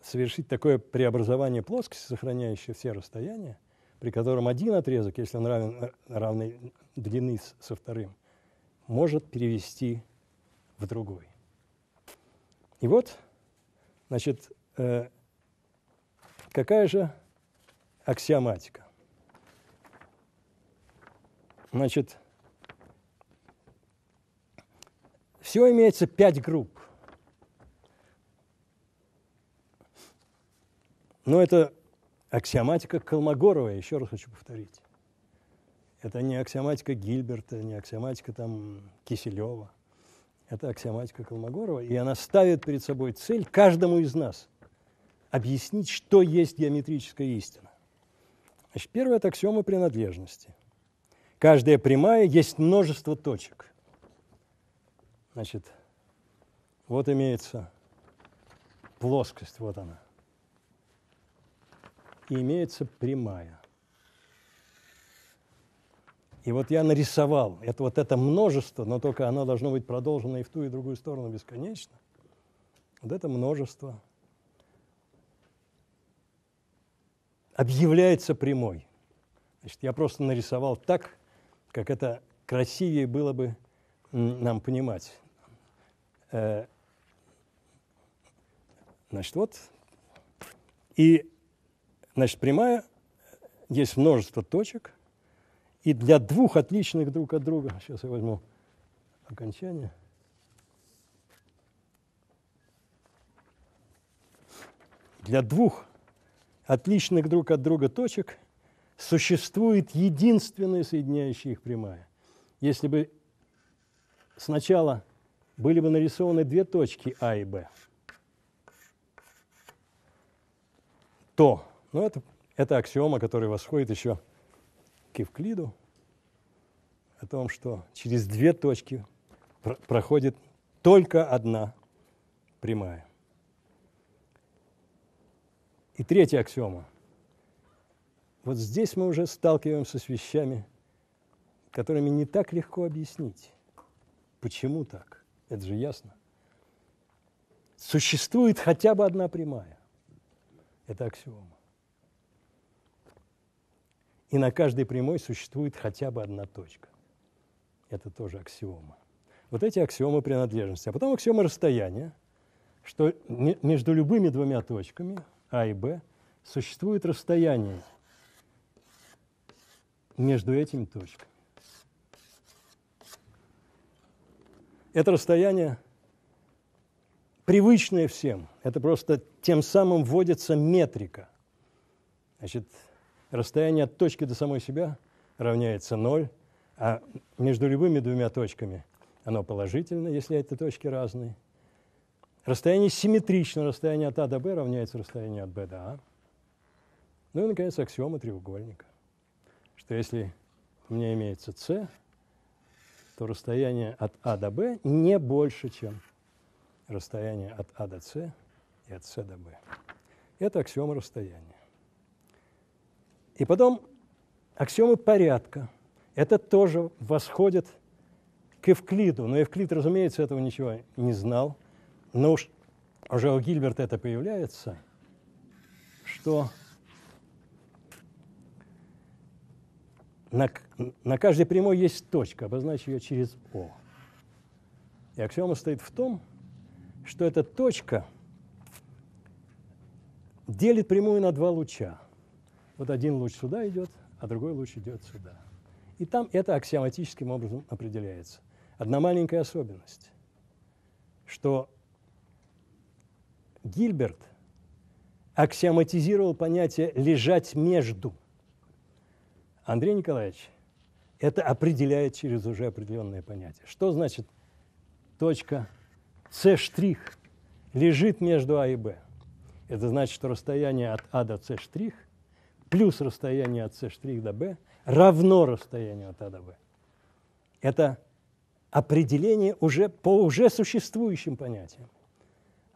совершить такое преобразование плоскости, сохраняющее все расстояния, при котором один отрезок, если он равен, равной длины со вторым, может перевести в другой. И вот, значит, э, какая же аксиоматика? Значит, все имеется пять групп. Но это аксиоматика Колмогорова, еще раз хочу повторить. Это не аксиоматика Гильберта, не аксиоматика там Киселева. Это аксиоматика Колмогорова, и она ставит перед собой цель каждому из нас объяснить, что есть геометрическая истина. Значит, первая – это аксиома принадлежности. Каждая прямая есть множество точек. Значит, вот имеется плоскость, вот она – и имеется прямая. И вот я нарисовал это вот это множество, но только оно должно быть продолжено и в ту, и в другую сторону бесконечно. Вот это множество объявляется прямой. Значит, я просто нарисовал так, как это красивее было бы нам понимать. Э, значит, вот. И Значит, прямая, есть множество точек, и для двух отличных друг от друга, сейчас я возьму окончание, для двух отличных друг от друга точек существует единственная соединяющая их прямая. Если бы сначала были бы нарисованы две точки А и Б, то но ну, это, это аксиома, которая восходит еще к Евклиду, о том, что через две точки про проходит только одна прямая. И третья аксиома. Вот здесь мы уже сталкиваемся с вещами, которыми не так легко объяснить. Почему так? Это же ясно. Существует хотя бы одна прямая. Это аксиома. И на каждой прямой существует хотя бы одна точка. Это тоже аксиома. Вот эти аксиомы принадлежности. А потом аксиомы расстояния, что между любыми двумя точками А и Б существует расстояние между этими точками. Это расстояние привычное всем. Это просто тем самым вводится метрика. Значит, расстояние от точки до самой себя равняется ноль, а между любыми двумя точками оно положительно, если эти точки разные. Расстояние симметрично, расстояние от А до Б равняется расстоянию от Б до А. Ну и, наконец, аксиома треугольника, что если у меня имеется С, то расстояние от А до Б не больше, чем расстояние от А до С и от С до Б. Это аксиома расстояния. И потом аксиомы порядка. Это тоже восходит к Евклиду. Но Евклид, разумеется, этого ничего не знал. Но уж уже у Гильберта это появляется, что на, на каждой прямой есть точка, обозначь ее через О. И аксиома стоит в том, что эта точка делит прямую на два луча. Вот один луч сюда идет, а другой луч идет сюда. И там это аксиоматическим образом определяется. Одна маленькая особенность, что Гильберт аксиоматизировал понятие «лежать между». Андрей Николаевич это определяет через уже определенное понятие. Что значит точка С' штрих лежит между А и Б? Это значит, что расстояние от А до С' штрих плюс расстояние от С' до Б равно расстоянию от А до Б. Это определение уже по уже существующим понятиям.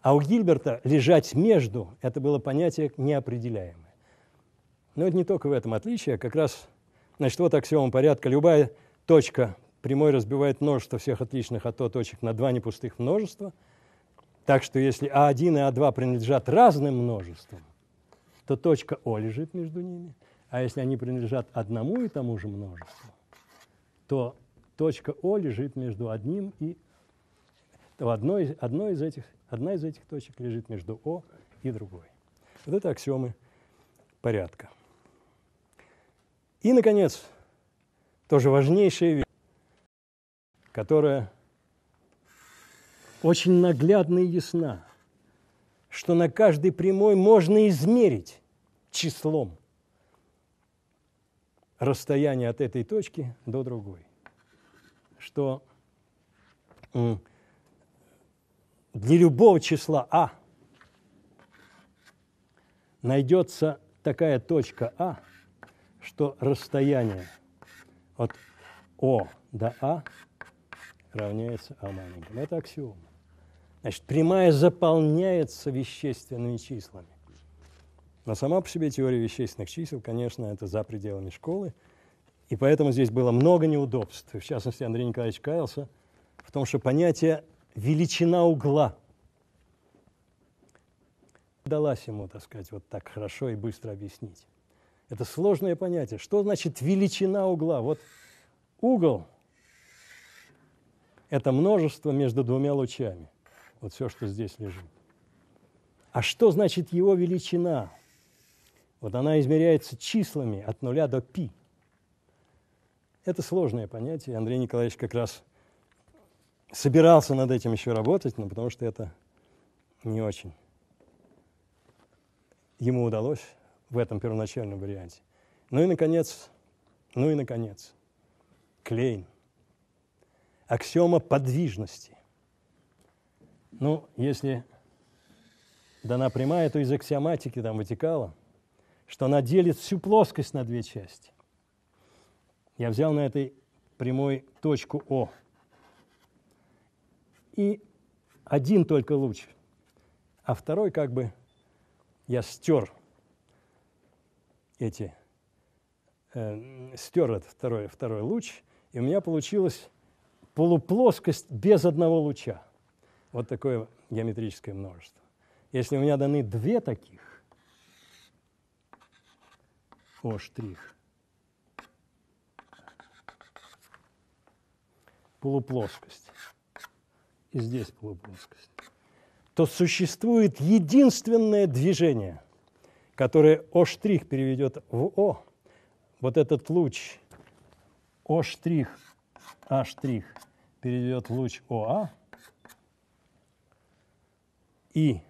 А у Гильберта лежать между – это было понятие неопределяемое. Но это не только в этом отличие, а как раз Значит, вот аксиома порядка. Любая точка прямой разбивает множество всех отличных от то точек на два непустых множества. Так что если А1 и А2 принадлежат разным множествам, то точка О лежит между ними. А если они принадлежат одному и тому же множеству, то точка О лежит между одним и то одной, одной из этих, одна из этих точек лежит между О и другой. Вот это аксиомы порядка. И, наконец, тоже важнейшая вещь, которая очень наглядна и ясна, что на каждой прямой можно измерить числом расстояние от этой точки до другой. Что для любого числа А найдется такая точка А – что расстояние от О до А равняется А маленькому. Это аксиома. Значит, прямая заполняется вещественными числами. Но сама по себе теория вещественных чисел, конечно, это за пределами школы. И поэтому здесь было много неудобств. В частности, Андрей Николаевич каялся в том, что понятие величина угла удалось ему, так сказать, вот так хорошо и быстро объяснить. Это сложное понятие. Что значит величина угла? Вот угол – это множество между двумя лучами. Вот все, что здесь лежит. А что значит его величина? Вот она измеряется числами от нуля до пи. Это сложное понятие. Андрей Николаевич как раз собирался над этим еще работать, но потому что это не очень ему удалось в этом первоначальном варианте. Ну и, наконец, ну и, наконец, Клейн. Аксиома подвижности. Ну, если дана прямая, то из аксиоматики там вытекало, что она делит всю плоскость на две части. Я взял на этой прямой точку О. И один только луч, а второй как бы я стер эти, э, стер этот второй, второй луч, и у меня получилась полуплоскость без одного луча. Вот такое геометрическое множество. Если у меня даны две таких, О штрих, полуплоскость, и здесь полуплоскость, то существует единственное движение, которое О' переведет в О. Вот этот луч О', А' переведет в луч ОА, и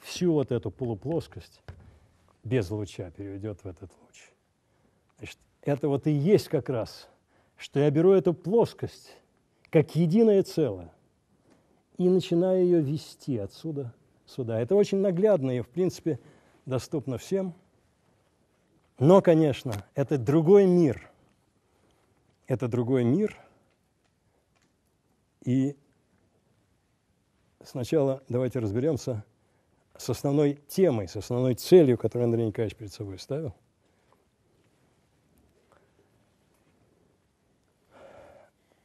всю вот эту полуплоскость без луча переведет в этот луч. Значит, это вот и есть как раз, что я беру эту плоскость как единое целое и начинаю ее вести отсюда сюда. Это очень наглядно и, в принципе, доступно всем. Но, конечно, это другой мир. Это другой мир. И сначала давайте разберемся с основной темой, с основной целью, которую Андрей Николаевич перед собой ставил.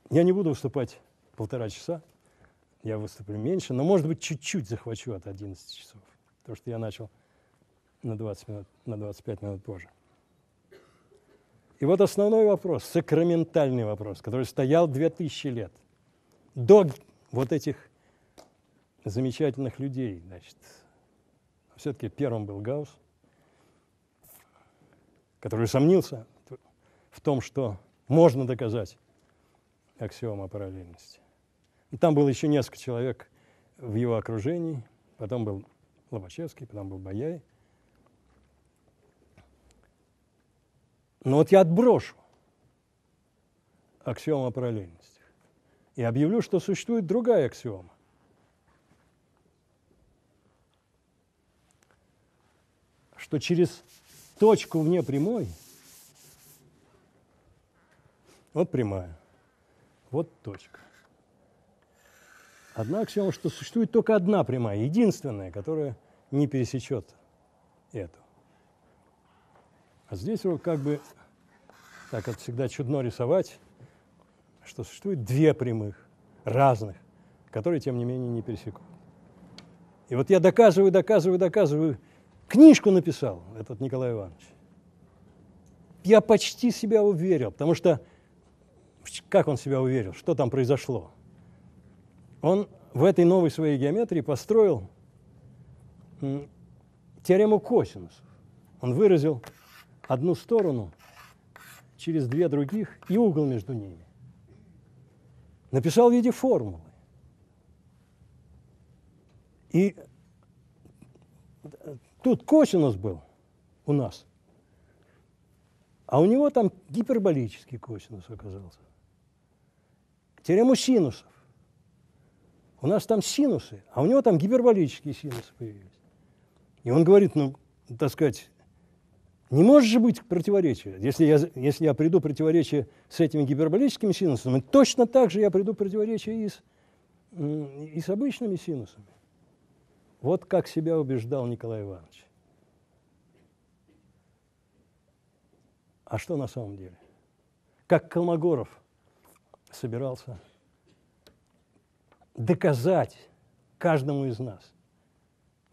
Я не буду выступать полтора часа, я выступлю меньше, но, может быть, чуть-чуть захвачу от 11 часов, потому что я начал на 20 минут, на 25 минут позже. И вот основной вопрос, сакраментальный вопрос, который стоял 2000 лет, до вот этих замечательных людей, значит, все-таки первым был Гаусс, который сомнился в том, что можно доказать аксиома параллельности. И там было еще несколько человек в его окружении, потом был Лобачевский, потом был Бояй. Но вот я отброшу аксиому о параллельности и объявлю, что существует другая аксиома. Что через точку вне прямой, вот прямая, вот точка. Одна аксиома, что существует только одна прямая, единственная, которая не пересечет эту. А здесь вот как бы, так как всегда чудно рисовать, что существует две прямых, разных, которые, тем не менее, не пересекут. И вот я доказываю, доказываю, доказываю, Книжку написал этот Николай Иванович. Я почти себя уверил, потому что как он себя уверил, что там произошло? Он в этой новой своей геометрии построил теорему косинусов. Он выразил одну сторону через две других и угол между ними. Написал в виде формулы. И Тут косинус был у нас, а у него там гиперболический косинус оказался. Теорему синусов. У нас там синусы, а у него там гиперболические синусы появились. И он говорит, ну, так сказать, не может же быть противоречия. Если я, если я приду противоречие с этими гиперболическими синусами, точно так же я приду противоречие и с, и с обычными синусами. Вот как себя убеждал Николай Иванович. А что на самом деле? Как Колмогоров собирался доказать каждому из нас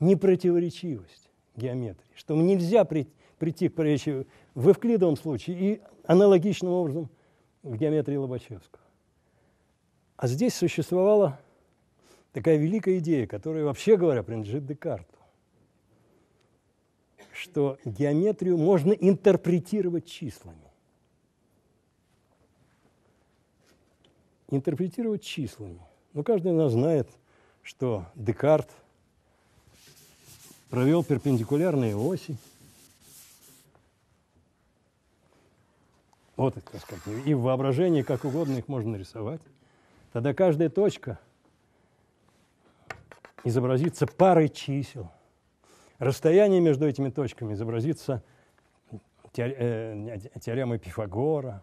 непротиворечивость геометрии, что нельзя прийти к противоречию в эвклидовом случае и аналогичным образом в геометрии Лобачевского. А здесь существовала такая великая идея, которая, вообще говоря, принадлежит Декарту, что геометрию можно интерпретировать числами. Интерпретировать числами. Ну, каждый из нас знает, что Декарт провел перпендикулярные оси. Вот, так сказать, и в воображении как угодно их можно нарисовать. Тогда каждая точка – изобразится парой чисел. Расстояние между этими точками изобразится э, теоремой Пифагора.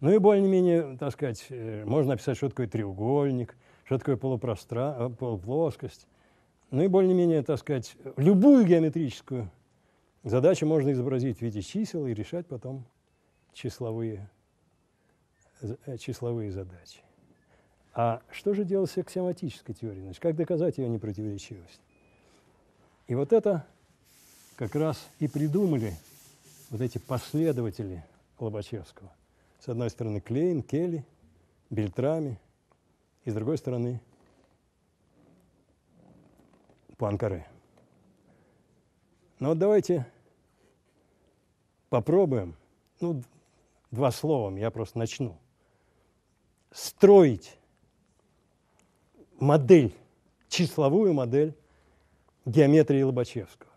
Ну и более-менее, так сказать, э, можно описать, что такое треугольник, что такое полупростра... Э, полуплоскость. Ну и более-менее, так сказать, любую геометрическую задачу можно изобразить в виде чисел и решать потом числовые, числовые задачи. А что же делать с аксиоматической теорией? Значит, как доказать ее непротиворечивость? И вот это как раз и придумали вот эти последователи Лобачевского. С одной стороны Клейн, Келли, Бельтрами, и с другой стороны Пуанкаре. Но вот давайте попробуем, ну, два слова, я просто начну, строить модель, числовую модель геометрии Лобачевского.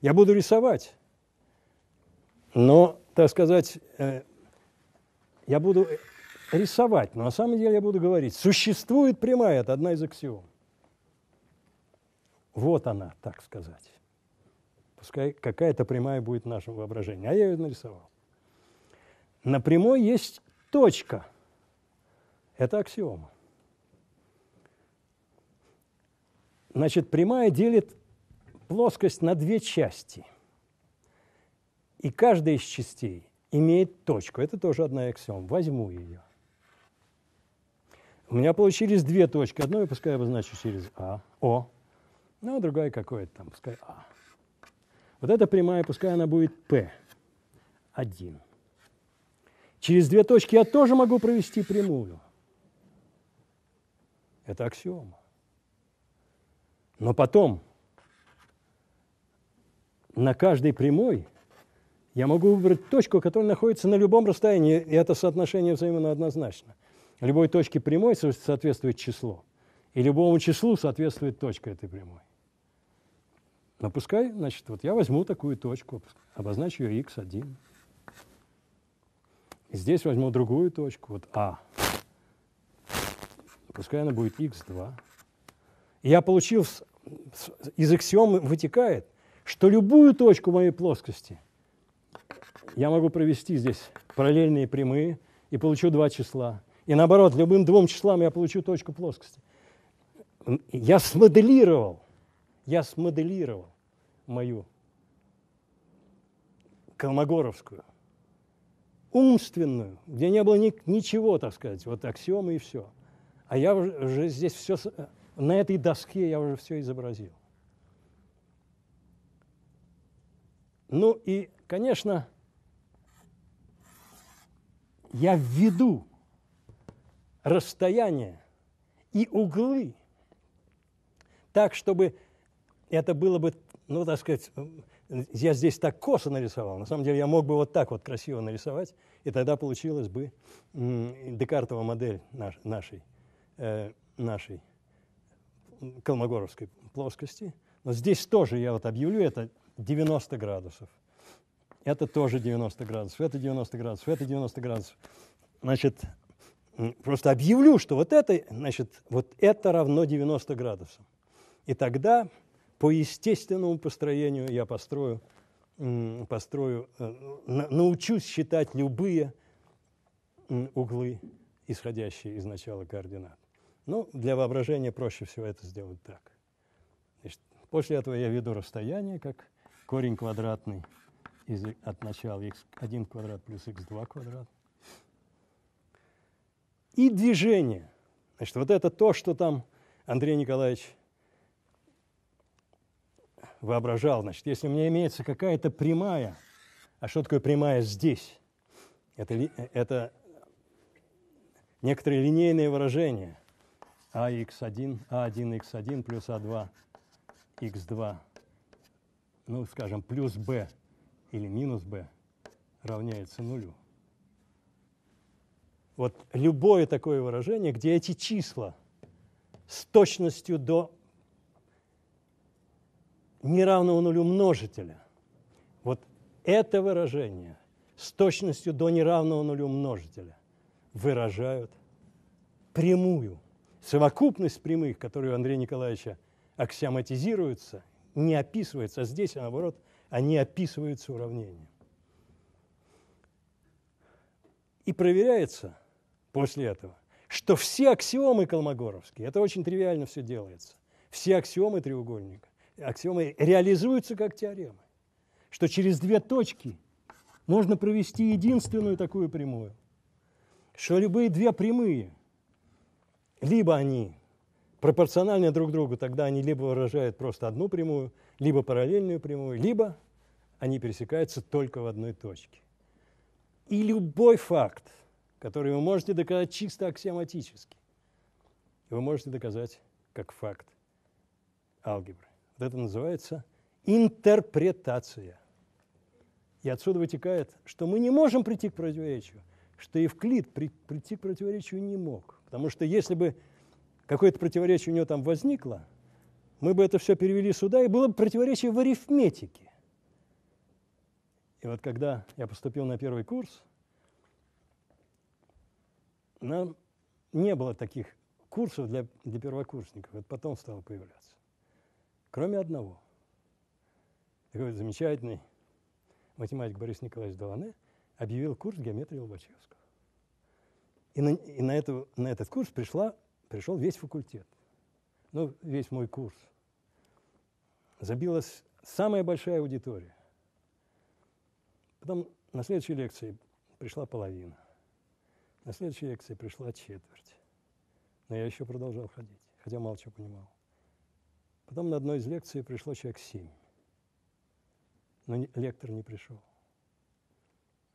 Я буду рисовать, но, так сказать, э, я буду рисовать, но на самом деле я буду говорить, существует прямая, это одна из аксиом. Вот она, так сказать. Пускай какая-то прямая будет в нашем воображении. А я ее нарисовал. На прямой есть точка. Это аксиома. Значит, прямая делит плоскость на две части. И каждая из частей имеет точку. Это тоже одна аксиома. Возьму ее. У меня получились две точки. Одну я пускай обозначу через А, О. Ну, а другая какое-то там, пускай А. Вот эта прямая, пускай она будет П. Один. Через две точки я тоже могу провести прямую. Это аксиома. Но потом на каждой прямой я могу выбрать точку, которая находится на любом расстоянии, и это соотношение взаимно однозначно. Любой точке прямой соответствует число, и любому числу соответствует точка этой прямой. Но пускай, значит, вот я возьму такую точку, обозначу ее x1. И здесь возьму другую точку, вот А. Пускай она будет x2. Я получил, из аксиомы вытекает, что любую точку моей плоскости я могу провести здесь параллельные прямые и получу два числа. И наоборот, любым двум числам я получу точку плоскости. Я смоделировал, я смоделировал мою Колмогоровскую, умственную, где не было ни, ничего, так сказать, вот аксиомы и все. А я уже здесь все, на этой доске я уже все изобразил. Ну и, конечно, я введу расстояние и углы так, чтобы это было бы, ну, так сказать, я здесь так косо нарисовал. На самом деле я мог бы вот так вот красиво нарисовать, и тогда получилась бы Декартова модель наш, нашей, э, нашей Колмогоровской плоскости. Но здесь тоже я вот объявлю это 90 градусов. Это тоже 90 градусов, это 90 градусов, это 90 градусов. Значит, просто объявлю, что вот это, значит, вот это равно 90 градусам. И тогда по естественному построению я построю, построю э, научусь считать любые углы, исходящие из начала координат. Ну, для воображения проще всего это сделать так. Значит, после этого я веду расстояние, как корень квадратный из, от начала x1 квадрат плюс x2 квадрат. И движение. Значит, вот это то, что там Андрей Николаевич воображал. Значит, если у меня имеется какая-то прямая, а что такое прямая здесь? Это, это некоторые линейные выражения. АХ1, А1, х1 плюс А2, х2, ну, скажем, плюс b или минус b равняется нулю. Вот любое такое выражение, где эти числа с точностью до неравного нулю множителя. Вот это выражение с точностью до неравного нулю множителя выражают прямую. Совокупность прямых, которые у Андрея Николаевича аксиоматизируются, не описывается, а здесь, наоборот, они описываются уравнением. И проверяется после этого, что все аксиомы колмогоровские, это очень тривиально все делается, все аксиомы треугольника аксиомы реализуются как теоремы. Что через две точки можно провести единственную такую прямую. Что любые две прямые, либо они пропорциональны друг другу, тогда они либо выражают просто одну прямую, либо параллельную прямую, либо они пересекаются только в одной точке. И любой факт, который вы можете доказать чисто аксиоматически, вы можете доказать как факт алгебры. Вот это называется интерпретация. И отсюда вытекает, что мы не можем прийти к противоречию, что Евклид при, прийти к противоречию не мог. Потому что если бы какое-то противоречие у него там возникло, мы бы это все перевели сюда, и было бы противоречие в арифметике. И вот когда я поступил на первый курс, нам не было таких курсов для, для первокурсников. Это потом стало появляться. Кроме одного. Такой замечательный математик Борис Николаевич Долане объявил курс геометрии Лобачевского. И на, и на, эту, на этот курс пришла, пришел весь факультет. Ну, весь мой курс. Забилась самая большая аудитория. Потом на следующей лекции пришла половина. На следующей лекции пришла четверть. Но я еще продолжал ходить, хотя мало чего понимал. Потом на одной из лекций пришло человек семь. Но не, лектор не пришел.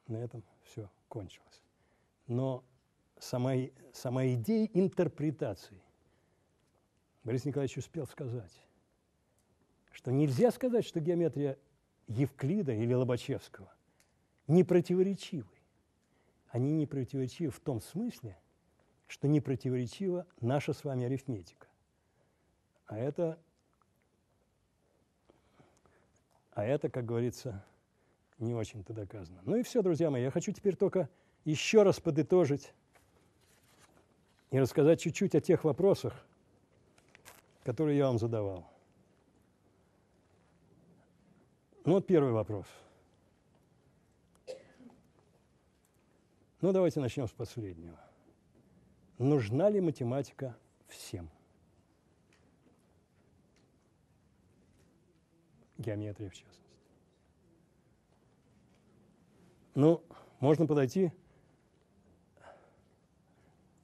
На этом все кончилось. Но сама, сама идея интерпретации Борис Николаевич успел сказать, что нельзя сказать, что геометрия Евклида или Лобачевского не противоречивы. Они не противоречивы в том смысле, что не противоречива наша с вами арифметика. А это А это, как говорится, не очень-то доказано. Ну и все, друзья мои, я хочу теперь только еще раз подытожить и рассказать чуть-чуть о тех вопросах, которые я вам задавал. Ну вот первый вопрос. Ну давайте начнем с последнего. Нужна ли математика всем? геометрия в частности. Ну, можно подойти.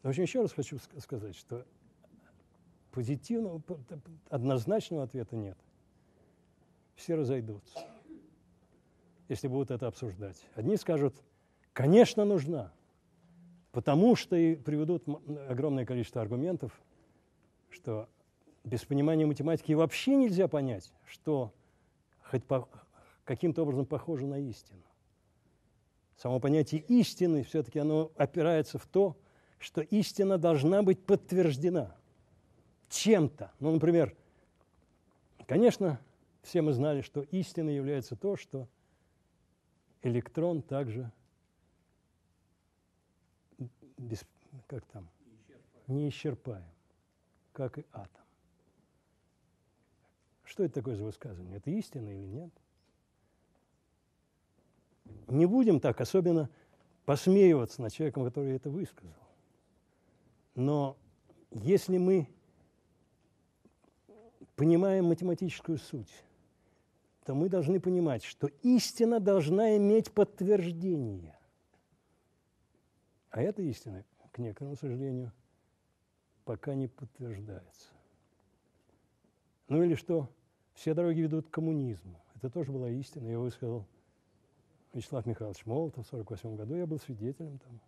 В общем, еще раз хочу сказать, что позитивного, однозначного ответа нет. Все разойдутся, если будут это обсуждать. Одни скажут, конечно, нужна, потому что и приведут огромное количество аргументов, что без понимания математики вообще нельзя понять, что хоть по, каким-то образом похоже на истину. Само понятие истины все-таки оно опирается в то, что истина должна быть подтверждена чем-то. Ну, например, конечно, все мы знали, что истиной является то, что электрон также без, как там, неисчерпаем, как и атом. Что это такое за высказывание? Это истина или нет? Не будем так особенно посмеиваться над человеком, который это высказал. Но если мы понимаем математическую суть, то мы должны понимать, что истина должна иметь подтверждение. А эта истина, к некоторому сожалению, пока не подтверждается. Ну или что? Все дороги ведут к коммунизму. Это тоже была истина. Я высказал Вячеслав Михайлович Молотов в 1948 году. Я был свидетелем там.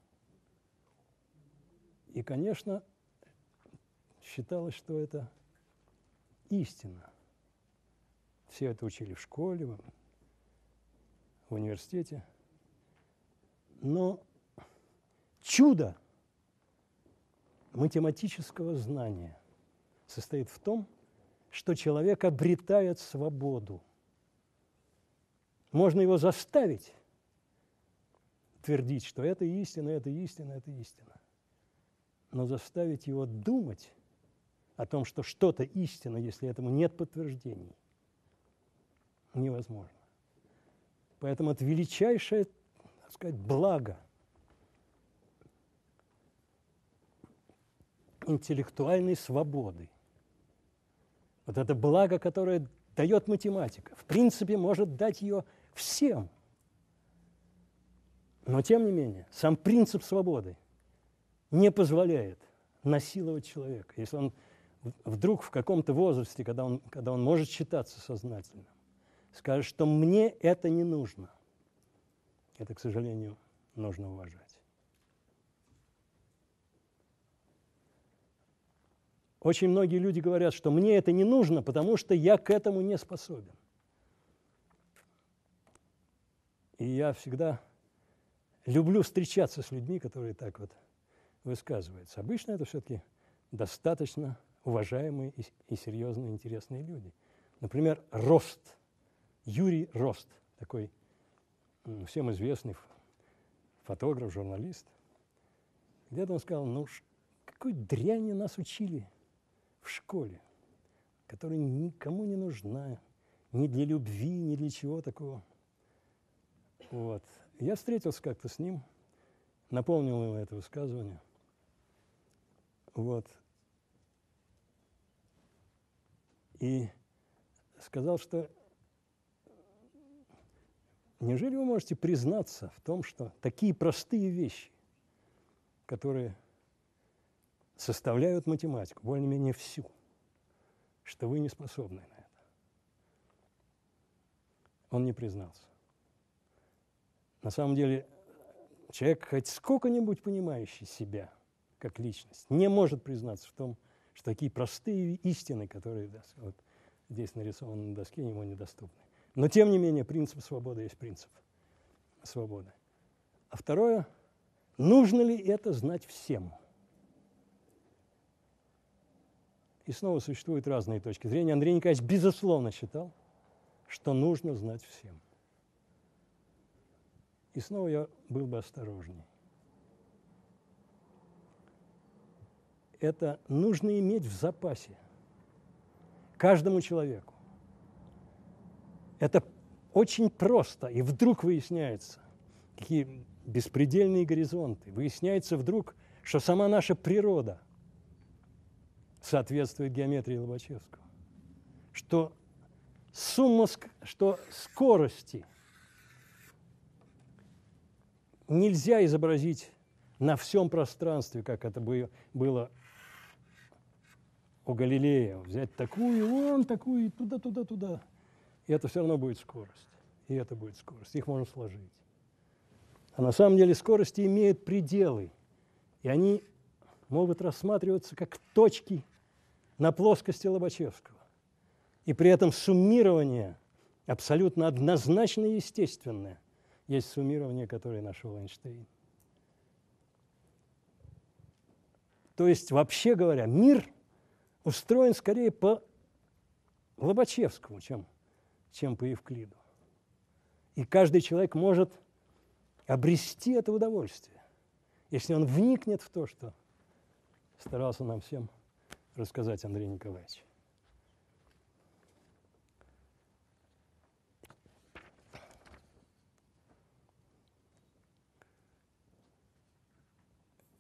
И, конечно, считалось, что это истина. Все это учили в школе, в университете. Но чудо математического знания состоит в том, что человек обретает свободу. Можно его заставить твердить, что это истина, это истина, это истина. Но заставить его думать о том, что что-то истина, если этому нет подтверждений, невозможно. Поэтому это величайшее, так сказать, благо интеллектуальной свободы – вот это благо, которое дает математика, в принципе, может дать ее всем. Но, тем не менее, сам принцип свободы не позволяет насиловать человека. Если он вдруг в каком-то возрасте, когда он, когда он может считаться сознательным, скажет, что мне это не нужно, это, к сожалению, нужно уважать. Очень многие люди говорят, что мне это не нужно, потому что я к этому не способен. И я всегда люблю встречаться с людьми, которые так вот высказываются. Обычно это все-таки достаточно уважаемые и, и серьезные, интересные люди. Например, Рост, Юрий Рост, такой всем известный фотограф, журналист. Где-то он сказал, ну, какой дряни нас учили в школе, которая никому не нужна, ни для любви, ни для чего такого. Вот. Я встретился как-то с ним, напомнил ему это высказывание. Вот. И сказал, что неужели вы можете признаться в том, что такие простые вещи, которые составляют математику, более-менее всю, что вы не способны на это. Он не признался. На самом деле, человек, хоть сколько-нибудь понимающий себя как личность, не может признаться в том, что такие простые истины, которые вот здесь нарисованы на доске, ему недоступны. Но, тем не менее, принцип свободы есть принцип свободы. А второе, нужно ли это знать всем – И снова существуют разные точки зрения. Андрей Николаевич безусловно считал, что нужно знать всем. И снова я был бы осторожней. Это нужно иметь в запасе каждому человеку. Это очень просто, и вдруг выясняется, какие беспредельные горизонты. Выясняется вдруг, что сама наша природа – соответствует геометрии Лобачевского. Что сумма, что скорости нельзя изобразить на всем пространстве, как это было у Галилея. Взять такую, вон такую, и туда, туда, туда. И это все равно будет скорость. И это будет скорость. Их можно сложить. А на самом деле скорости имеют пределы. И они могут рассматриваться как точки на плоскости Лобачевского. И при этом суммирование абсолютно однозначно естественное. Есть суммирование, которое нашел Эйнштейн. То есть, вообще говоря, мир устроен скорее по Лобачевскому, чем, чем по Евклиду. И каждый человек может обрести это удовольствие, если он вникнет в то, что старался нам всем рассказать Андрей Николаевич.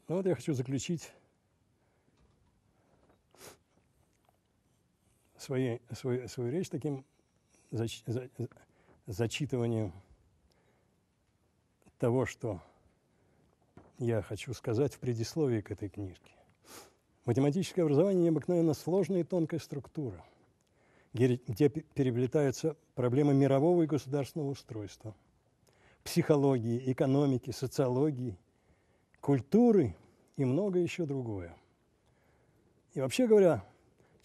Ну вот я хочу заключить свои, свою, свою речь таким зач, за, зачитыванием того, что я хочу сказать в предисловии к этой книжке. Математическое образование необыкновенно сложная и тонкая структура, где переплетаются проблемы мирового и государственного устройства, психологии, экономики, социологии, культуры и многое еще другое. И вообще говоря,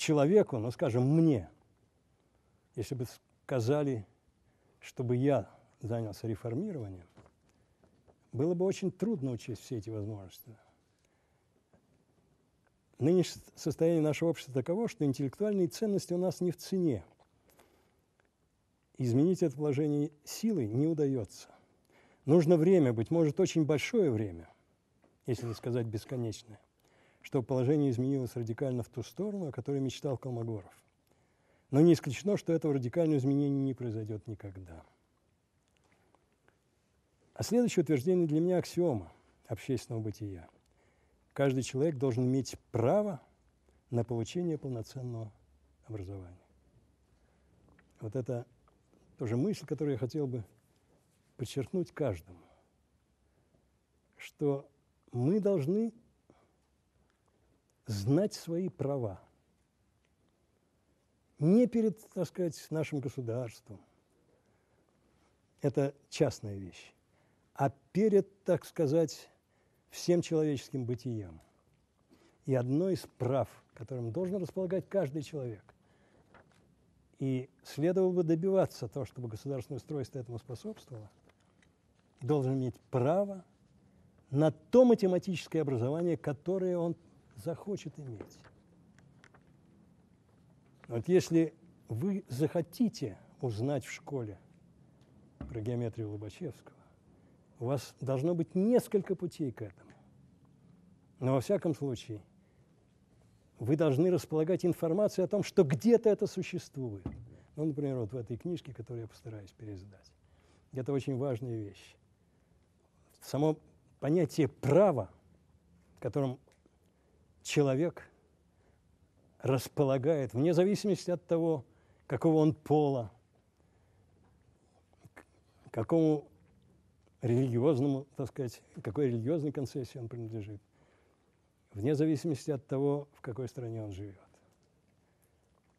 человеку, ну скажем, мне, если бы сказали, чтобы я занялся реформированием, было бы очень трудно учесть все эти возможности – Нынешнее состояние нашего общества таково, что интеллектуальные ценности у нас не в цене. Изменить это положение силой не удается. Нужно время, быть может, очень большое время, если не сказать бесконечное, чтобы положение изменилось радикально в ту сторону, о которой мечтал Колмогоров. Но не исключено, что этого радикального изменения не произойдет никогда. А следующее утверждение для меня аксиома общественного бытия – каждый человек должен иметь право на получение полноценного образования. Вот это тоже мысль, которую я хотел бы подчеркнуть каждому, что мы должны знать свои права. Не перед, так сказать, нашим государством. Это частная вещь. А перед, так сказать, всем человеческим бытием. и одно из прав, которым должен располагать каждый человек. И следовало бы добиваться того, чтобы государственное устройство этому способствовало, должен иметь право на то математическое образование, которое он захочет иметь. Вот если вы захотите узнать в школе про геометрию Лобачевского, у вас должно быть несколько путей к этому. Но во всяком случае, вы должны располагать информацией о том, что где-то это существует. Ну, например, вот в этой книжке, которую я постараюсь переиздать. Это очень важная вещь. Само понятие права, которым человек располагает, вне зависимости от того, какого он пола, какому религиозному, так сказать, какой религиозной концессии он принадлежит, вне зависимости от того, в какой стране он живет.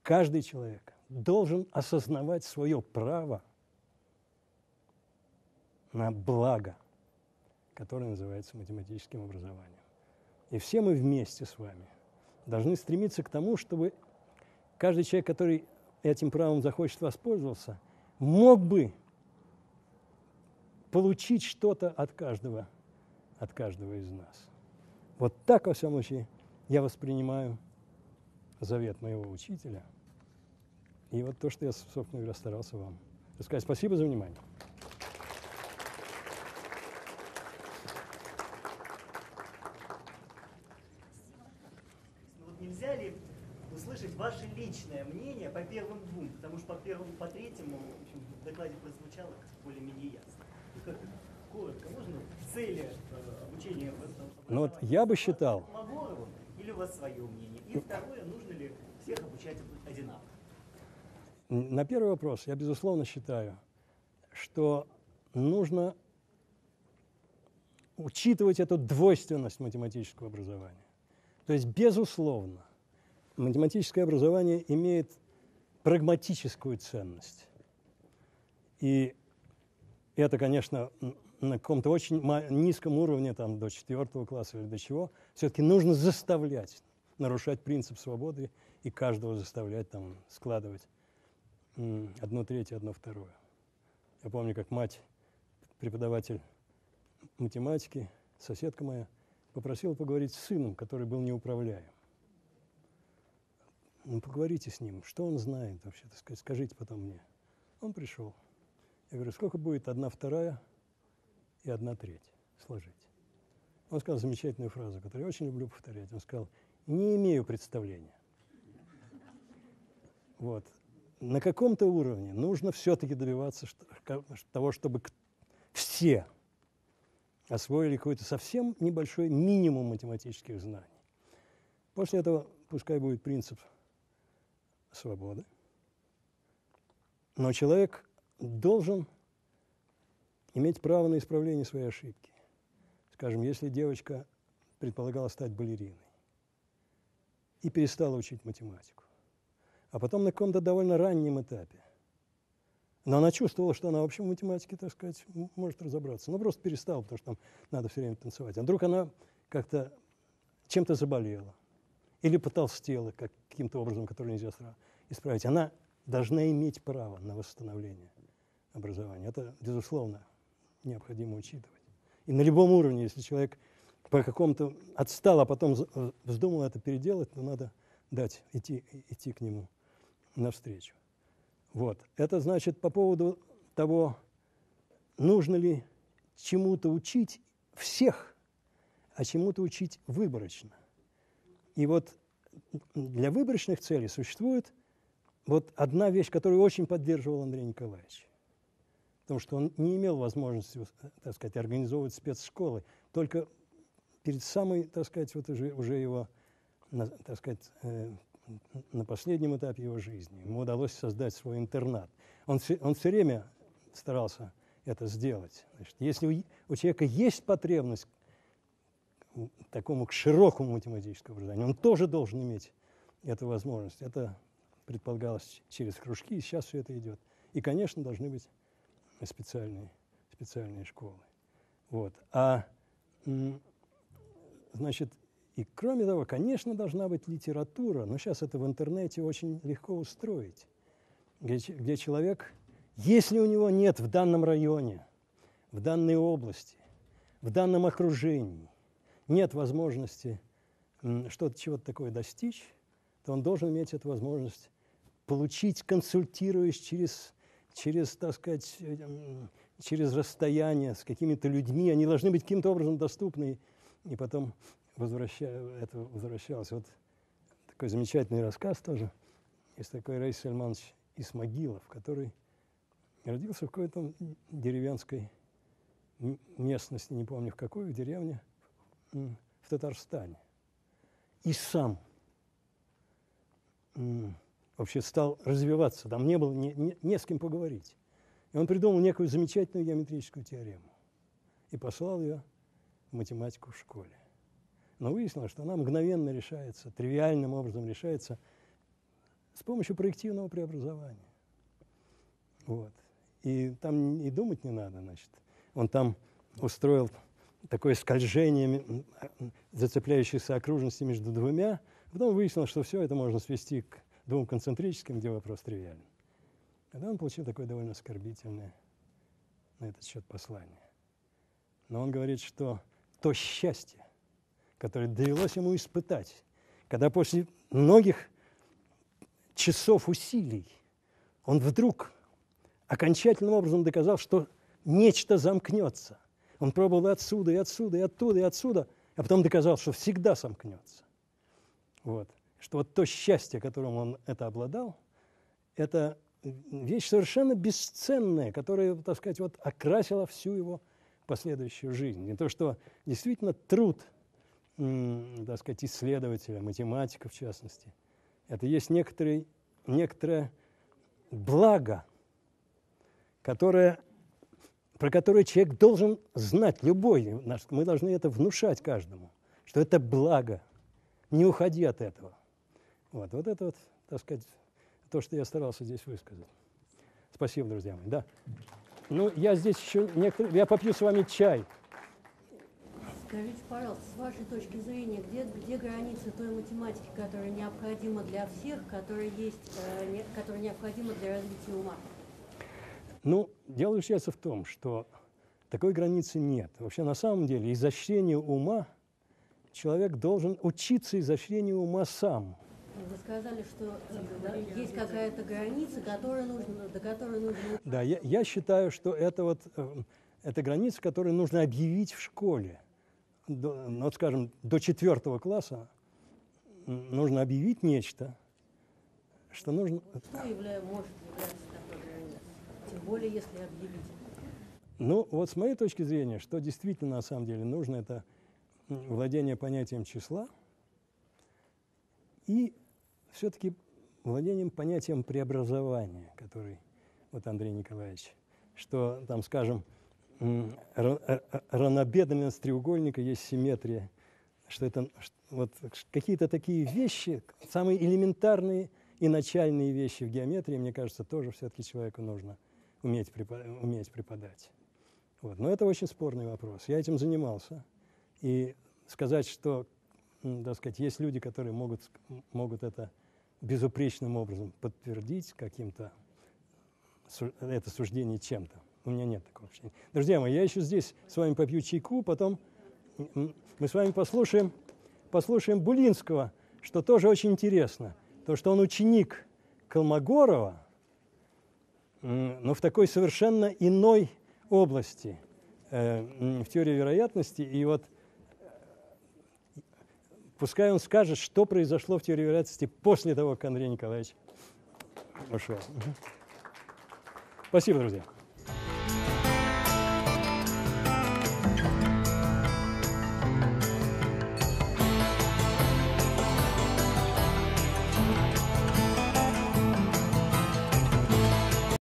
Каждый человек должен осознавать свое право на благо, которое называется математическим образованием. И все мы вместе с вами должны стремиться к тому, чтобы каждый человек, который этим правом захочет воспользоваться, мог бы получить что-то от каждого, от каждого из нас. Вот так, во всяком случае, я воспринимаю завет моего учителя. И вот то, что я, собственно говоря, старался вам рассказать. Спасибо за внимание. Ну вот нельзя ли услышать ваше личное мнение по первым двум, потому что по первому, по третьему, в общем, в докладе прозвучало более-менее ясно. Коротко, можно цели э, обучения в этом Ну вот я бы считал, Маборову, или у вас свое мнение? И второе, нужно ли всех обучать одинаково? На первый вопрос я, безусловно, считаю, что нужно учитывать эту двойственность математического образования. То есть, безусловно, математическое образование имеет прагматическую ценность. И это, конечно, на каком-то очень низком уровне, там, до четвертого класса или до чего, все-таки нужно заставлять, нарушать принцип свободы и каждого заставлять там складывать одно третье, одно второе. Я помню, как мать, преподаватель математики, соседка моя, попросила поговорить с сыном, который был неуправляем. Ну, поговорите с ним, что он знает вообще, так сказать, скажите потом мне. Он пришел. Я говорю, сколько будет одна вторая и одна треть сложить? Он сказал замечательную фразу, которую я очень люблю повторять. Он сказал, не имею представления. Вот на каком-то уровне нужно все-таки добиваться того, чтобы все освоили какой-то совсем небольшой минимум математических знаний. После этого пускай будет принцип свободы. Но человек должен иметь право на исправление своей ошибки. Скажем, если девочка предполагала стать балериной и перестала учить математику, а потом на каком-то довольно раннем этапе. Но она чувствовала, что она вообще в математике, так сказать, может разобраться. Но просто перестала, потому что там надо все время танцевать. А вдруг она как-то чем-то заболела или потолстела как, каким-то образом, который нельзя сразу исправить. Она должна иметь право на восстановление образования. Это, безусловно, необходимо учитывать. И на любом уровне, если человек по какому-то отстал, а потом вздумал это переделать, то надо дать, идти, идти к нему навстречу. Вот. Это значит по поводу того, нужно ли чему-то учить всех, а чему-то учить выборочно. И вот для выборочных целей существует вот одна вещь, которую очень поддерживал Андрей Николаевич. Потому что он не имел возможности, так сказать, организовывать спецшколы. Только перед самой, так сказать, вот уже, уже его, так сказать, э, на последнем этапе его жизни. Ему удалось создать свой интернат. Он, он все время старался это сделать. Значит, если у, у человека есть потребность такому к широкому математическому образованию, он тоже должен иметь эту возможность. Это предполагалось через кружки, и сейчас все это идет. И, конечно, должны быть специальные, специальные школы. Вот. А, значит, И кроме того, конечно, должна быть литература, но сейчас это в интернете очень легко устроить, где, где человек, если у него нет в данном районе, в данной области, в данном окружении, нет возможности что-то чего-то такое достичь, то он должен иметь эту возможность получить, консультируясь через, через, так сказать, э, через расстояние с какими-то людьми. Они должны быть каким-то образом доступны. И потом возвраща... это возвращалось. Вот такой замечательный рассказ тоже. Есть такой Рейс Сальманович Исмагилов, который родился в какой-то деревенской местности, не помню в какой, в деревне в Татарстане. И сам вообще стал развиваться, там не было не, не, не с кем поговорить. И он придумал некую замечательную геометрическую теорему и послал ее в математику в школе. Но выяснилось, что она мгновенно решается, тривиальным образом решается с помощью проективного преобразования. Вот. И там и думать не надо, значит. Он там устроил такое скольжение, зацепляющееся окружности между двумя. Потом выяснилось, что все это можно свести к двум концентрическим, где вопрос тривиальный. Тогда он получил такое довольно оскорбительное на этот счет послание. Но он говорит, что то счастье, которое довелось ему испытать, когда после многих часов усилий он вдруг окончательным образом доказал, что нечто замкнется. Он пробовал и отсюда, и отсюда, и оттуда, и отсюда, а потом доказал, что всегда сомкнется. Вот. Что вот то счастье, которым он это обладал, это вещь совершенно бесценная, которая, так сказать, вот окрасила всю его последующую жизнь. И то, что действительно труд, так сказать, исследователя, математика в частности, это есть некоторый, некоторое благо, которое, про которое человек должен знать, любой, мы должны это внушать каждому, что это благо, не уходи от этого. Вот, вот это вот, так сказать, то, что я старался здесь высказать. Спасибо, друзья мои. Да. Ну, я здесь еще некоторые... Я попью с вами чай. Скажите, пожалуйста, с вашей точки зрения, где, где границы той математики, которая необходима для всех, которая, есть, э, не, которая необходима для развития ума? Ну, дело заключается в том, что такой границы нет. Вообще, на самом деле, изощрение ума человек должен учиться изощрению ума сам. Вы сказали, что есть какая-то граница, которая нужно, до которой нужно... Да, я, я считаю, что это вот э, это граница, которую нужно объявить в школе. До, ну, вот, скажем, до четвертого класса нужно объявить нечто, что нужно... Что является, может являться? Тем более, если объявить. Ну, вот с моей точки зрения, что действительно на самом деле нужно, это владение понятием числа и все-таки владением понятием преобразования, который вот Андрей Николаевич, что там, скажем, равнобедренность треугольника есть симметрия, что это вот какие-то такие вещи, самые элементарные и начальные вещи в геометрии, мне кажется, тоже все-таки человеку нужно уметь, преподать, уметь преподать. Вот. Но это очень спорный вопрос. Я этим занимался. И сказать, что, так сказать, есть люди, которые могут, могут это безупречным образом подтвердить каким-то это суждение чем-то. У меня нет такого ощущения. Друзья мои, я еще здесь с вами попью чайку, потом мы с вами послушаем, послушаем Булинского, что тоже очень интересно. То, что он ученик Колмогорова, но в такой совершенно иной области, э, в теории вероятности. И вот Пускай он скажет, что произошло в теории вероятности после того, как Андрей Николаевич ушел. Спасибо, друзья.